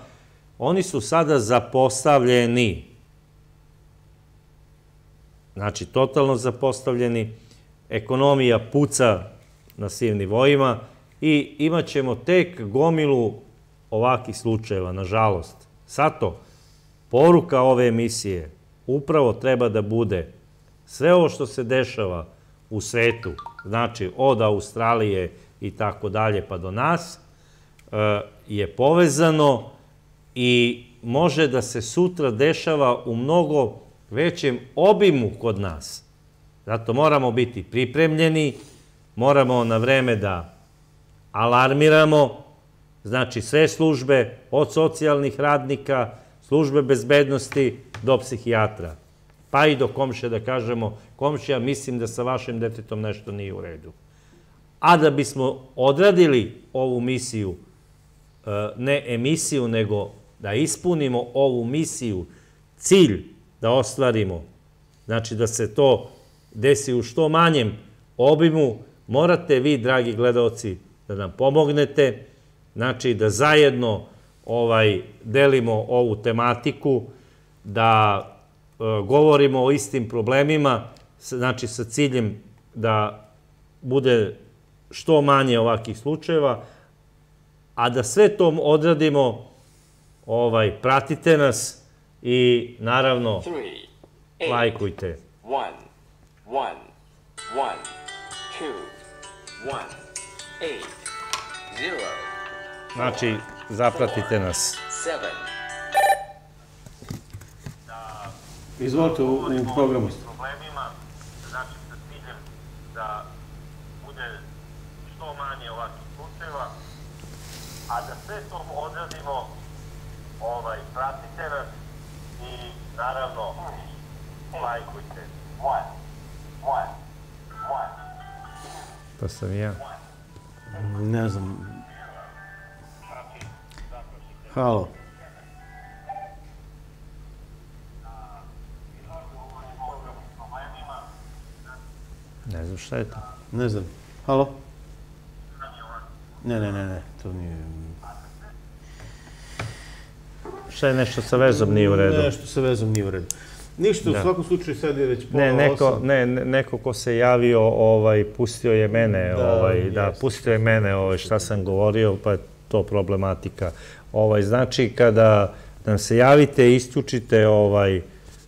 oni su sada zapostavljeni. Znači, totalno zapostavljeni, ekonomija puca na svim nivoima i imat ćemo tek gomilu ovakih slučajeva, nažalost. Sato, poruka ove emisije upravo treba da bude sve ovo što se dešava u svetu, znači od Australije i tako dalje pa do nas, e, je povezano i može da se sutra dešava u mnogo većem obimu kod nas. Zato moramo biti pripremljeni, moramo na vreme da alarmiramo, znači sve službe, od socijalnih radnika, službe bezbednosti do psihijatra, pa i do komšija da kažemo, komšija, mislim da sa vašim detetom nešto nije u redu. A da bismo odradili ovu misiju, e, ne emisiju, nego da ispunimo ovu misiju, cilj da ostvarimo, znači da se to desi u što manjem obimu, morate vi, dragi gledalci, da nam pomognete, znači da zajedno ovaj delimo ovu tematiku, da e, govorimo o istim problemima, znači sa ciljem da bude što manje ovakih slučajeva, a da sve to odradimo, ovaj, pratite nas i naravno three, eight, lajkujte. one, one, one, two, one, eight, zero, Znači, zapratite nas. seven, Izvolite u, u programu. problemima, znači sa ciljem da bude što manje ovakvih slučajeva, a da sve to odradimo, ovaj, pratite nas i naravno lajkujte. one, one, one. To sam ja. Ne znam. Halo. Ne znam šta je to. Ne znam. Halo? Ne, ne, ne, ne, to nije... Šta je nešto sa vezom nije u redu? Nešto sa vezom nije u redu. Ništa, u Da. svakom slučaju sad je već pola Ne, neko, osam. ne, ne- neko ko se javio, ovaj, pustio je mene, Da, ovaj, da, pustio je mene, ovaj, šta sam govorio, pa to problematika. Ovaj, znači, kada nam se javite, isključite ovaj,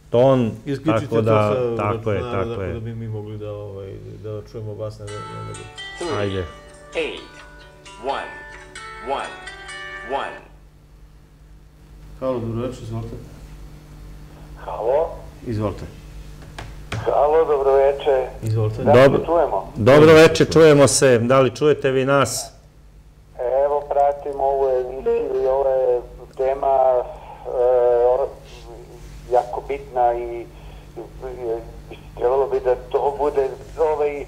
ton, Isključite tako to da, sa tako je, računara, tako da je. bi mi mogli da, ovaj, da čujemo vas. Ne. Three. Ajde. Eight. One. One. One. Halo, dobro večer, izvolite. Halo? Izvolite. Halo, dobro večer. Izvolite. Da li Dobro. se čujemo? Dobro večer, čujemo se. Da li čujete vi nas? Bitna i, i trebalo bi da to bude ovaj,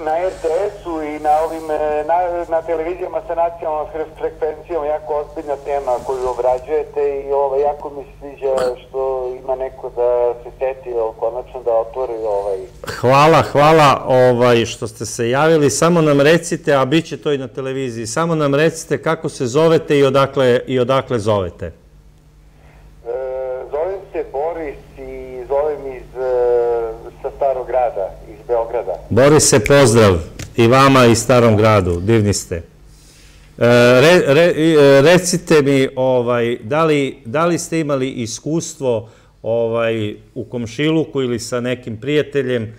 na RTS-u i na ovim e, na, na televizijama sa nacionalnom fre- frekvencijom jako ozbiljna tema koju obrađujete i ovaj, jako mi se sviđa što ima neko da se seti evo, konačno da otvori ovaj, Hvala, hvala ovaj, što ste se javili. Samo nam recite, a bit će to i na televiziji, samo nam recite kako se zovete i odakle, i odakle zovete. E, zovem se Boris i zovem iz, e, sa Starog grada, iz Beograda. Borise, pozdrav i vama i Starom gradu, divni ste. E, e, recite mi, ovaj, da, li, da li ste imali iskustvo ovaj, u komšiluku ili sa nekim prijateljem e,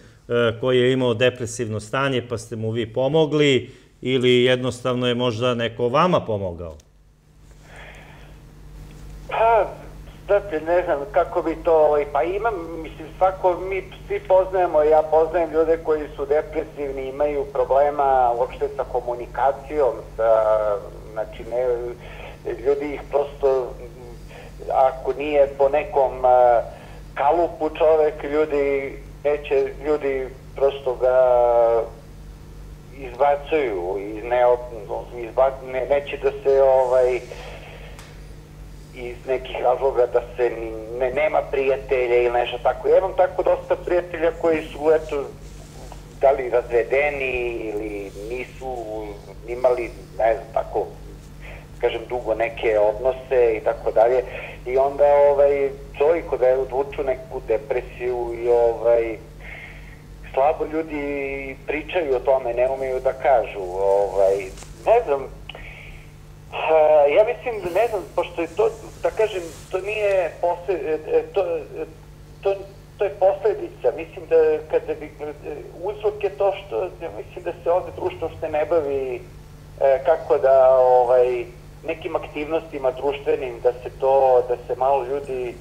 koji je imao depresivno stanje pa ste mu vi pomogli ili jednostavno je možda neko vama pomogao? Pa, znate, ne znam kako bi to, ovaj, pa imam, mislim, svako, mi svi poznajemo, ja poznajem ljude koji su depresivni, imaju problema uopšte sa komunikacijom, sa, znači, ne, ljudi ih prosto, ako nije po nekom a, kalupu čovek, ljudi, neće, ljudi prosto ga izbacuju i ne, izba, ne, neće da se ovaj iz nekih razloga da se ne, nema prijatelja ili nešto tako. Ja imam tako dosta prijatelja koji su, eto, da li razvedeni ili nisu imali, ne znam, tako, kažem, dugo neke odnose i tako dalje. I onda, ovaj, čovjek da je odvuču neku depresiju i, ovaj, slabo ljudi pričaju o tome, ne umeju da kažu. Ovaj, ne znam, ja mislim da ne znam, pošto je to, da kažem, to nije posle, e, e, to, e, to, to je posledica. Mislim da kada bi, uzrok je to što, mislim da se ovde društvo što ne bavi kako da ovaj, nekim aktivnostima društvenim, da se to, da se malo ljudi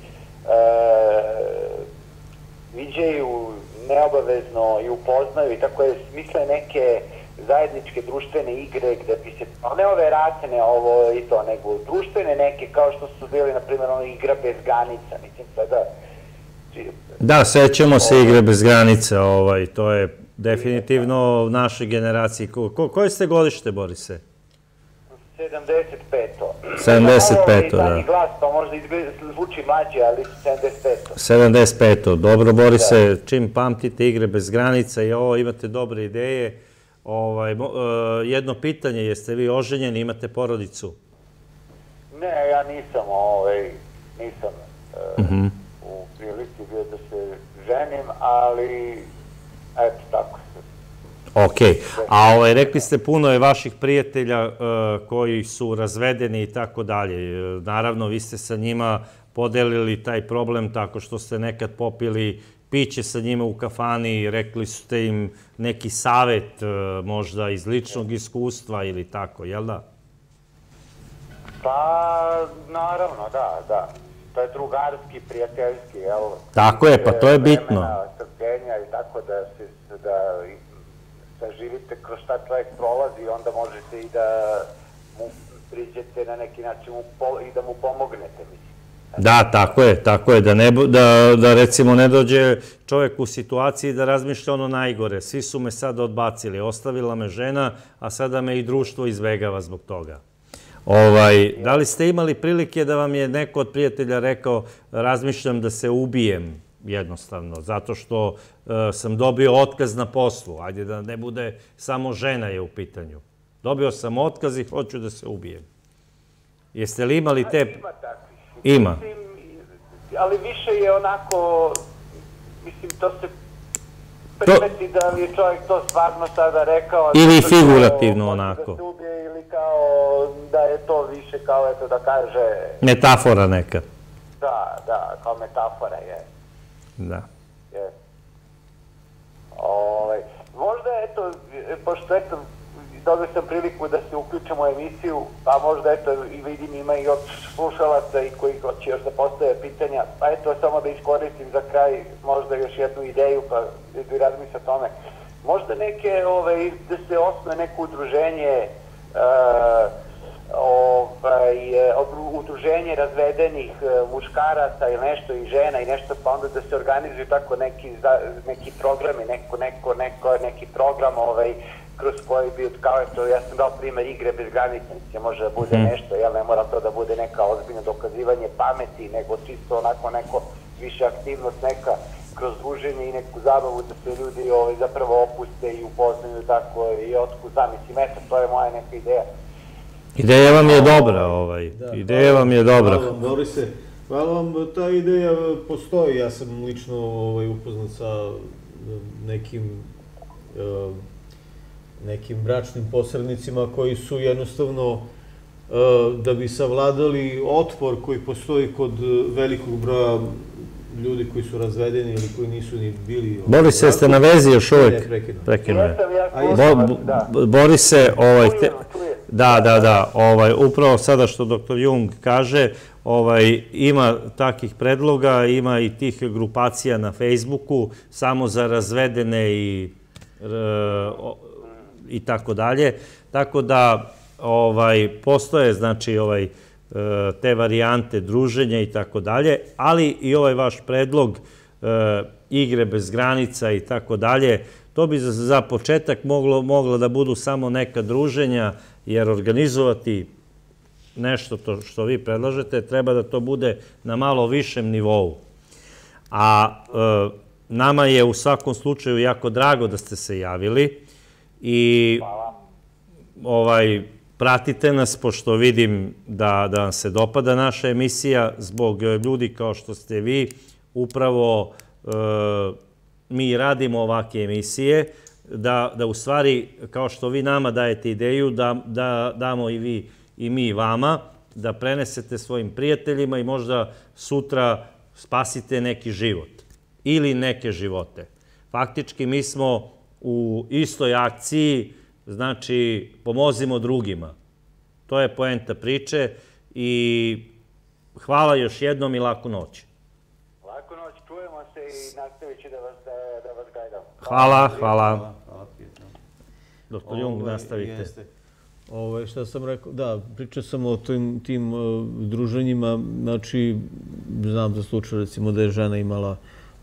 viđaju neobavezno i upoznaju i tako je smisle neke zajedničke društvene igre gde bi se, ne ove ratne ovo i to, nego društvene neke kao što su bili, na primjer, ono igra bez granica, mislim sada Da, sećamo se igre bez granice, ovaj, to je definitivno našoj generaciji. Ko, ko, koje ste godište, Borise? 75. 75, Malo ovaj da. glas, pa možda izgleda, zvuči mlađe, ali 75. 75. Dobro, Borise, čim pamtite igre bez granica i ovo, imate dobre ideje. Ovaj, e, jedno pitanje, jeste vi oženjeni, imate porodicu? Ne, ja nisam, ovaj, nisam e, Mhm. u prilici bio da se ženim, ali eto tako se. Ok, a ovaj, rekli ste puno je vaših prijatelja e, koji su razvedeni i tako dalje. Naravno, vi ste sa njima podelili taj problem tako što ste nekad popili piće sa njima u kafani rekli ste im neki savet, e, možda iz ličnog iskustva ili tako, jel da? Pa, naravno, da, da. To je drugarski, prijateljski, jel? Tako je, pa to je bitno. Vremena, strpljenja i tako da se, da, da živite kroz šta čovjek prolazi, onda možete i da mu priđete na neki način mu i da mu pomognete, mislim. Da, tako je, tako je, da, ne, da, da recimo ne dođe čovjek u situaciji da razmišlja ono najgore. Svi su me sad odbacili, ostavila me žena, a sada me i društvo izbegava zbog toga. Ovaj, da li ste imali prilike da vam je neko od prijatelja rekao razmišljam da se ubijem jednostavno, zato što e, sam dobio otkaz na poslu, ajde da ne bude samo žena je u pitanju. Dobio sam otkaz i hoću da se ubijem. Jeste li imali te... Ima takvih. Ima. Mislim, ali više je onako, mislim, to se primeti da je čovjek to stvarno sada rekao. Ili figurativno onako. Da ubije ili kao da je to više kao, eto da kaže, Metafora neka. Da, da, kao metafora je. Da. je. Ovaj, možda, eto, pošto eto, dobio sam priliku da se uključim u emisiju, pa možda, eto, i vidim ima i od slušalaca i koji hoće još da postave pitanja, pa eto, samo da iskoristim za kraj možda još jednu ideju, pa da razmislim o tome. Možda neke, ovaj, da se osnuje neko udruženje, ovaj, e, odru- udruženje razvedenih e, muškaraca ili nešto i žena i nešto pa onda da se organizuju tako neki, neki programi, neko, neko, neko, neki program ovaj, kroz koji bi, kao eto, ja sam dao primer igre bez granica, gdje može da bude nešto, jel ne mora to da bude neka ozbiljno dokazivanje pameti, nego čisto onako neko više aktivnost neka kroz druženje i neku zabavu da se ljudi ovaj, zapravo opuste i upoznaju tako i otkud znam, mislim, eto, to je moja neka ideja. Ideja vam je dobra, ovaj. Ideja vam je dobra. Hvala vam, Borise. Hvala vam, ta ideja postoji. Ja sam lično ovaj, upoznat sa e, nekim e, nekim bračnim posrednicima koji su jednostavno e, da bi savladali otpor koji postoji kod velikog broja ljudi koji su razvedeni ili koji nisu ni bili... Boris, jeste na vezi još Ne, prekidam. Prekinuo je. Bo, da. Bo- Borise, ovaj, te, da, da, da, ovaj, upravo sada što dr. Jung kaže, ovaj, ima takih predloga, ima i tih grupacija na Facebooku, samo za razvedene i, o- i tako dalje. Tako da, ovaj, postoje, znači, ovaj, e, te varijante druženja i tako dalje, ali i ovaj vaš predlog e, igre bez granica i tako dalje, to bi za, početak moglo, moglo da budu samo neka druženja, jer organizovati nešto to što vi predlažete, treba da to bude na malo višem nivou. A e, nama je u svakom slučaju jako drago da ste se javili i ovaj, pratite nas, pošto vidim da, da vam se dopada naša emisija, zbog e, ljudi kao što ste vi, upravo e, mi radimo ovake emisije, da, da u stvari, kao što vi nama dajete ideju, da, da damo i vi i mi vama, da prenesete svojim prijateljima i možda sutra spasite neki život ili neke živote. Faktički mi smo u istoj akciji, znači pomozimo drugima. To je poenta priče i hvala još jednom i laku noć. Lako noć, čujemo se i nastavit ću da vas, da, da vas gajdam. Hvala, hvala. Hvala, prijatno. Doktor Jung, Ovaj, nastavite. jeste. Ovaj, šta sam rekao, da, pričao sam o tim, tim uh, druženjima, znači, znam za slučaj, recimo, da je žena imala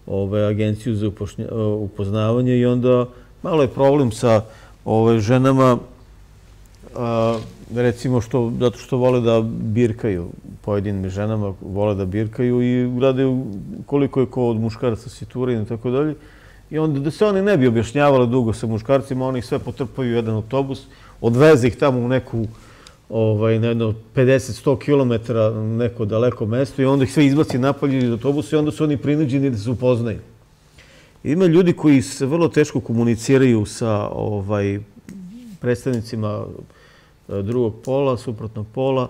ovaj, agenciju za upošnja, uh, upoznavanje i onda malo je problem sa ovaj, ženama, recimo, što, zato što vole da birkaju, pojedinim ženama vole da birkaju i gledaju koliko je ko od muškaraca situran i tako dalje. I onda da se oni ne bi objašnjavale dugo sa muškarcima, oni sve potrpaju u jedan autobus, odveze ih tamo u neku ovaj, na jedno 50-100 km neko daleko mesto i onda ih sve izbaci napolje iz autobusa i onda su oni prinuđeni da se upoznaju. Ima ljudi koji se vrlo teško komuniciraju sa ovaj, predstavnicima e, drugog pola, suprotnog pola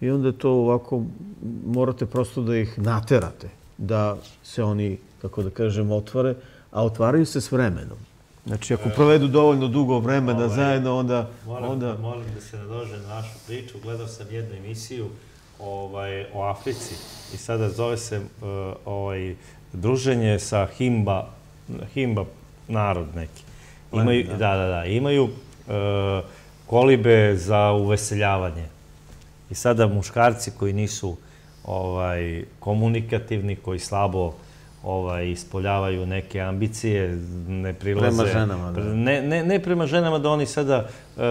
i onda to ovako morate prosto da ih naterate da se oni, kako da kažem, otvore, a otvaraju se s vremenom. Znači, ako provedu dovoljno dugo vremena zajedno, onda... Moram, onda... moram da se nadožem na našu priču. Gledao sam jednu emisiju ovaj, o Africi i sada zove se uh, ovaj, druženje sa Himba, Himba narod neki. Imaju, da, da, da. Imaju uh, kolibe za uveseljavanje. I sada muškarci koji nisu ovaj, komunikativni, koji slabo ovaj, ispoljavaju neke ambicije, ne prilaze... Prema ženama, da. Ne, ne, ne prema ženama da oni sada e,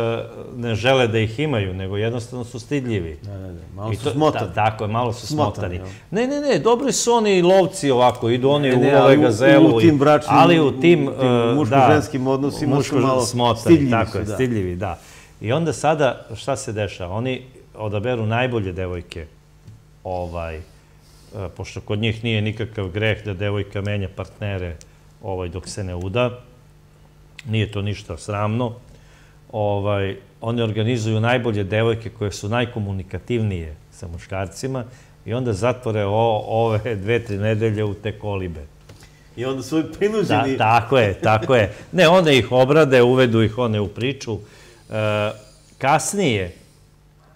ne žele da ih imaju, nego jednostavno su stidljivi. Da, da, da. Malo su smotani. Da, tako je, malo su Smotani, smotani. Ne, ne, ne, dobri su oni lovci ovako, idu oni Ne, u ne, u- gazelu. u i- tim bračnim- ali u tim, u tim e, muško-ženskim odnosima su muško- malo smotani, stidljivi tako su, je, da. stidljivi, da. I onda sada, šta se dešava? Oni odaberu najbolje devojke, ovaj, e, pošto kod njih nije nikakav greh da devojka menja partnere ovaj, dok se ne uda, nije to ništa sramno, ovaj, oni organizuju najbolje devojke koje su najkomunikativnije sa muškarcima i onda zatvore o, ove dve, tri nedelje u te kolibe. I onda su Da, prinuđeni... tako je, tako je. Ne, one ih obrade, uvedu ih one u priču. E, kasnije,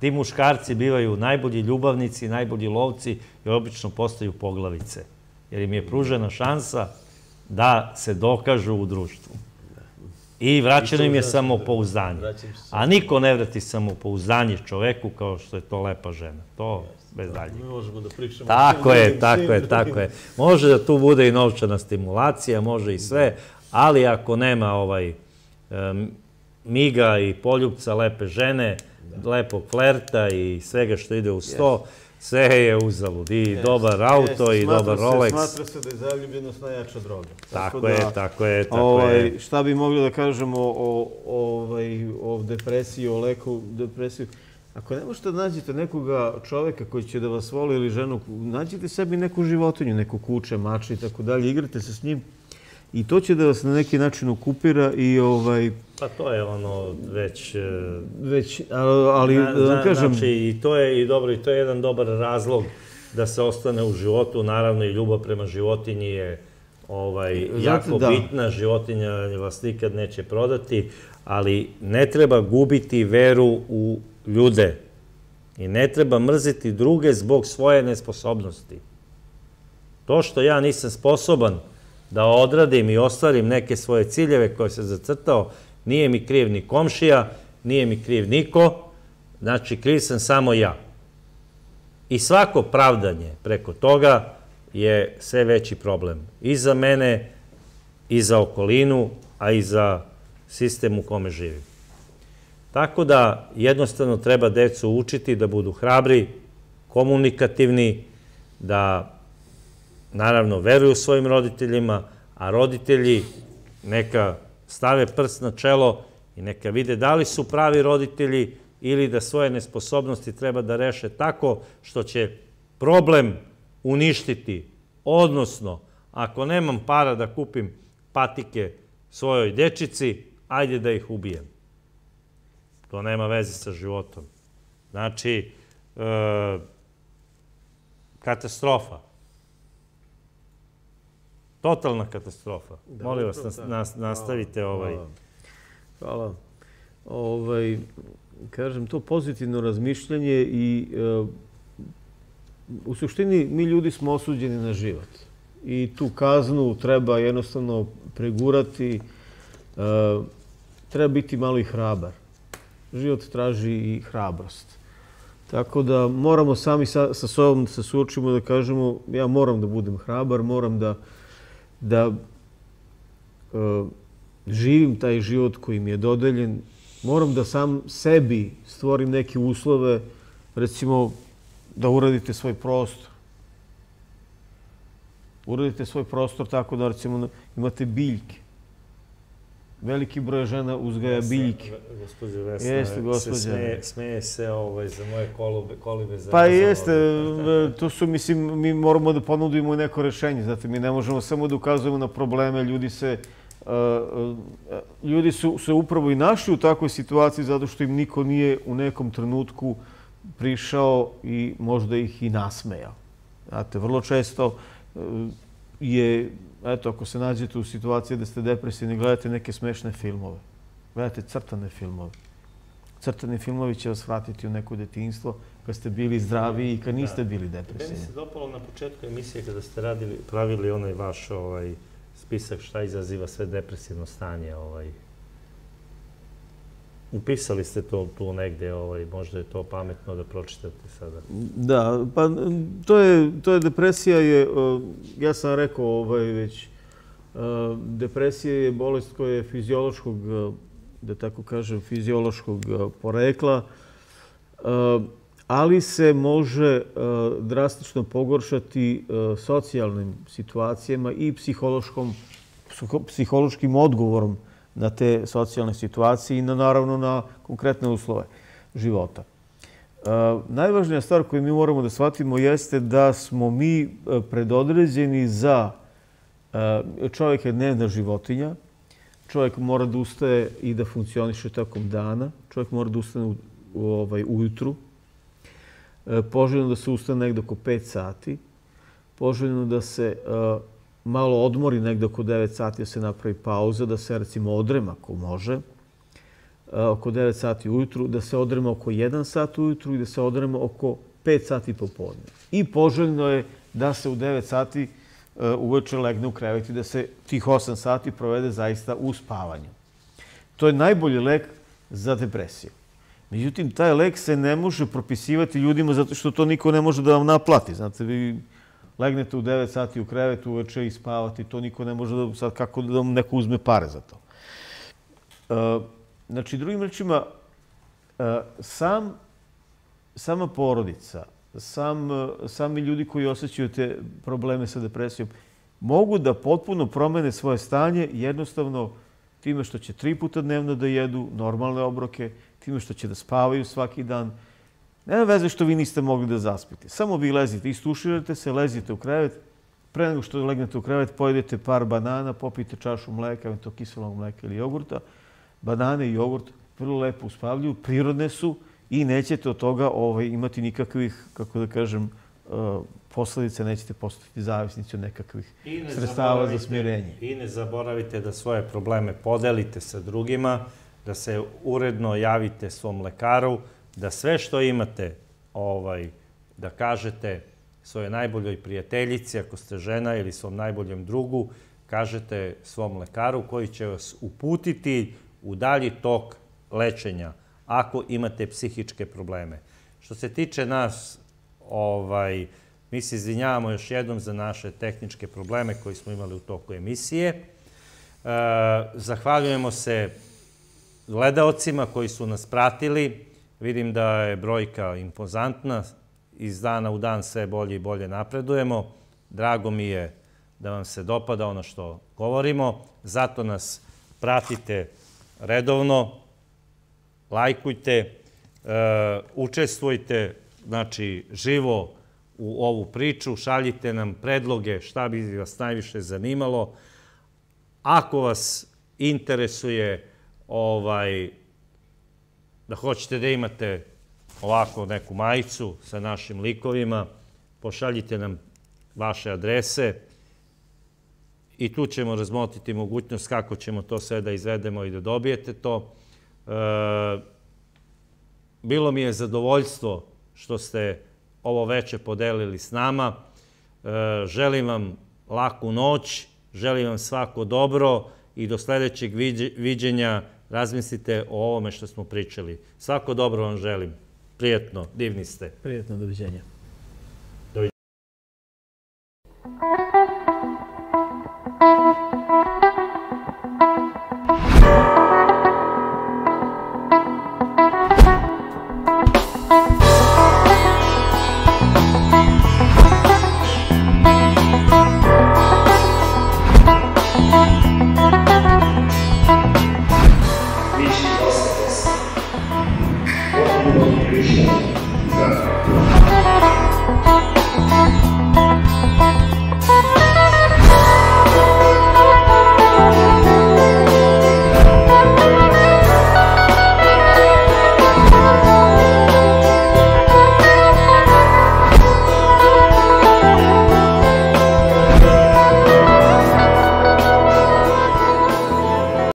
ti muškarci bivaju najbolji ljubavnici, najbolji lovci i obično postaju poglavice. Jer im je pružena šansa da se dokažu u društvu. I vraćeno im je samopouzdanje. A niko ne vrati samopouzdanje čoveku kao što je to lepa žena. To bez daljnjeg. Mi možemo da pričamo... Tako je, tako je, tako je. Može da tu bude i novčana stimulacija, može i sve, ali ako nema ovaj miga i poljubca lepe žene, lepog flerta i svega što ide u sto, sve je uzalud. I dobar auto Jeste, i smatra dobar se- Rolex. Smatra se da je zaljubljenost najjača droga. Tako je, tako je, tako ovaj, je. Šta bi mogli da kažemo o, o, ovaj, o depresiji, o leku depresiju? Ako ne možete da nađete nekoga čoveka koji će da vas voli ili ženu, nađite sebi neku životinju, neku kuće, mače i tako dalje, igrate se s njim i to će da vas na neki način okupira i ovaj, Pa to je ono već... e, već, ali, Na- da vam kažem, Znači, i to je i dobro, i to je jedan dobar razlog da se ostane u životu. Naravno, i ljubav prema životinji je ovaj, jako da. bitna. Životinja vas nikad neće prodati, ali ne treba gubiti veru u ljude. I ne treba mrziti druge zbog svoje nesposobnosti. To što ja nisam sposoban da odradim i ostvarim neke svoje ciljeve koje se zacrtao, nije mi kriv ni komšija, nije mi kriv niko, znači kriv sam samo ja. I svako pravdanje preko toga je sve veći problem. I za mene, i za okolinu, a i za sistem u kome živim. Tako da jednostavno treba decu učiti da budu hrabri, komunikativni, da naravno veruju svojim roditeljima, a roditelji neka stave prst na čelo i neka vide da li su pravi roditelji ili da svoje nesposobnosti treba da reše tako što će problem uništiti. Odnosno, ako nemam para da kupim patike svojoj dečici, ajde da ih ubijem. To nema veze sa životom. Znači, e, katastrofa. Totalna katastrofa. Molim vas, nas, nas, nastavite ovaj... Hvala. Hvala. Ovaj, kažem, to pozitivno razmišljanje i e, u suštini mi ljudi smo osuđeni na život. I tu kaznu treba jednostavno pregurati, e, treba biti malo i hrabar. Život traži i hrabrost. Tako da moramo sami sa, sa sobom da se suočimo da kažemo ja moram da budem hrabar, moram da, da e, živim taj život koji mi je dodeljen, moram da sam sebi stvorim neke uslove, recimo da uradite svoj prostor. Uradite svoj prostor tako da recimo imate biljke. Veliki broj žena uzgaja biljke. Gospođa Vesna Jeste, se smeje, smeje se ovaj, za moje kolube, kolibe za Pa jeste, e, to su, mislim, mi moramo da ponudimo neko rešenje. Znate, mi ne možemo samo da ukazujemo na probleme. Ljudi se, e, e, ljudi su se upravo i našli u takvoj situaciji zato što im niko nije u nekom trenutku prišao i možda ih i nasmejao. Znate, vrlo često e, je, eto, ako se nađete u situaciji da ste depresivni, gledate neke smešne filmove. Gledate crtane filmove. Crtani filmovi će vas vratiti u neko detinjstvo kad ste bili zdravi i kad niste bili Meni depresivni. se dopalo na početku emisije kada ste radili, pravili onaj vaš ovaj, spisak šta izaziva sve depresivno stanje. Ovaj. Upisali ste to tu negde, ovaj, možda je to pametno da pročitate sada. Da, pa to je, to je depresija je, ja sam rekao ovaj već, depresija je bolest koja je fiziološkog, da tako kažem, fiziološkog porekla, ali se može drastično pogoršati socijalnim situacijama i psihološkom, psiho- psihološkim odgovorom na te socijalne situacije i na, naravno na konkretne uslove života. Uh, najvažnija stvar koju mi moramo da shvatimo jeste da smo mi uh, predodređeni za uh, čovjek je dnevna životinja. Čovjek mora da ustaje i da funkcioniše tokom dana. Čovjek mora da ustane u, ovaj, ujutru. E, Poželjno da se ustane negde oko 5 sati. Poželjno da se e, malo odmori negde oko 9 sati, da se napravi pauza, da se recimo odrema ako može oko 9 sati ujutru, da se odrema oko 1 sat ujutru i da se odrema oko 5 sati popodne. I poželjno je da se u 9 sati uveče legne u krevet i da se tih 8 sati provede zaista u spavanju. To je najbolji lek za depresiju. Međutim, taj lek se ne može propisivati ljudima zato što to niko ne može da vam naplati. Znate, vi legnete u 9 sati u krevet uveče i spavati, to niko ne može da, sad kako da vam neko uzme pare za to. E, Znači, drugim rečima, e, sam, sama porodica, sam, sami ljudi koji osjećaju te probleme sa depresijom, mogu da potpuno promene svoje stanje jednostavno time što će tri puta dnevno da jedu normalne obroke, time što će da spavaju svaki dan. Nema veze što vi niste mogli da zaspite. Samo vi lezite, istuširate se, lezite u krevet, pre nego što legnete u krevet, pojedete par banana, popijete čašu mleka, eventualno kiselog mleka ili jogurta, banane i jogurt vrlo lepo uspavljuju, prirodne su i nećete od toga ovaj, imati nikakvih, kako da kažem, uh, posledice, nećete postati zavisnici od nekakvih sredstava za smirenje. I ne zaboravite da svoje probleme podelite sa drugima, da se uredno javite svom lekaru, da sve što imate, ovaj, da kažete svojoj najboljoj prijateljici, ako ste žena, ili svom najboljem drugu, kažete svom lekaru koji će vas uputiti u dalji tok lečenja ako imate psihičke probleme. Što se tiče nas, ovaj, mi se izvinjavamo još jednom za naše tehničke probleme koje smo imali u toku emisije. E, zahvaljujemo se gledaocima koji su nas pratili. Vidim da je brojka impozantna. Iz dana u dan sve bolje i bolje napredujemo. Drago mi je da vam se dopada ono što govorimo. Zato nas pratite redovno, lajkujte, e, učestvujte, znači, živo u ovu priču, šaljite nam predloge šta bi vas najviše zanimalo. Ako vas interesuje ovaj, da hoćete da imate ovako neku majicu sa našim likovima, pošaljite nam vaše adrese i tu ćemo razmotriti mogućnost kako ćemo to sve da izvedemo i da dobijete to. E, bilo mi je zadovoljstvo što ste ovo veče podelili s nama. E, želim vam laku noć, želim vam svako dobro i do sledećeg viđenja razmislite o ovome što smo pričali. Svako dobro vam želim. Prijetno, divni ste. Prijetno, doviđenja.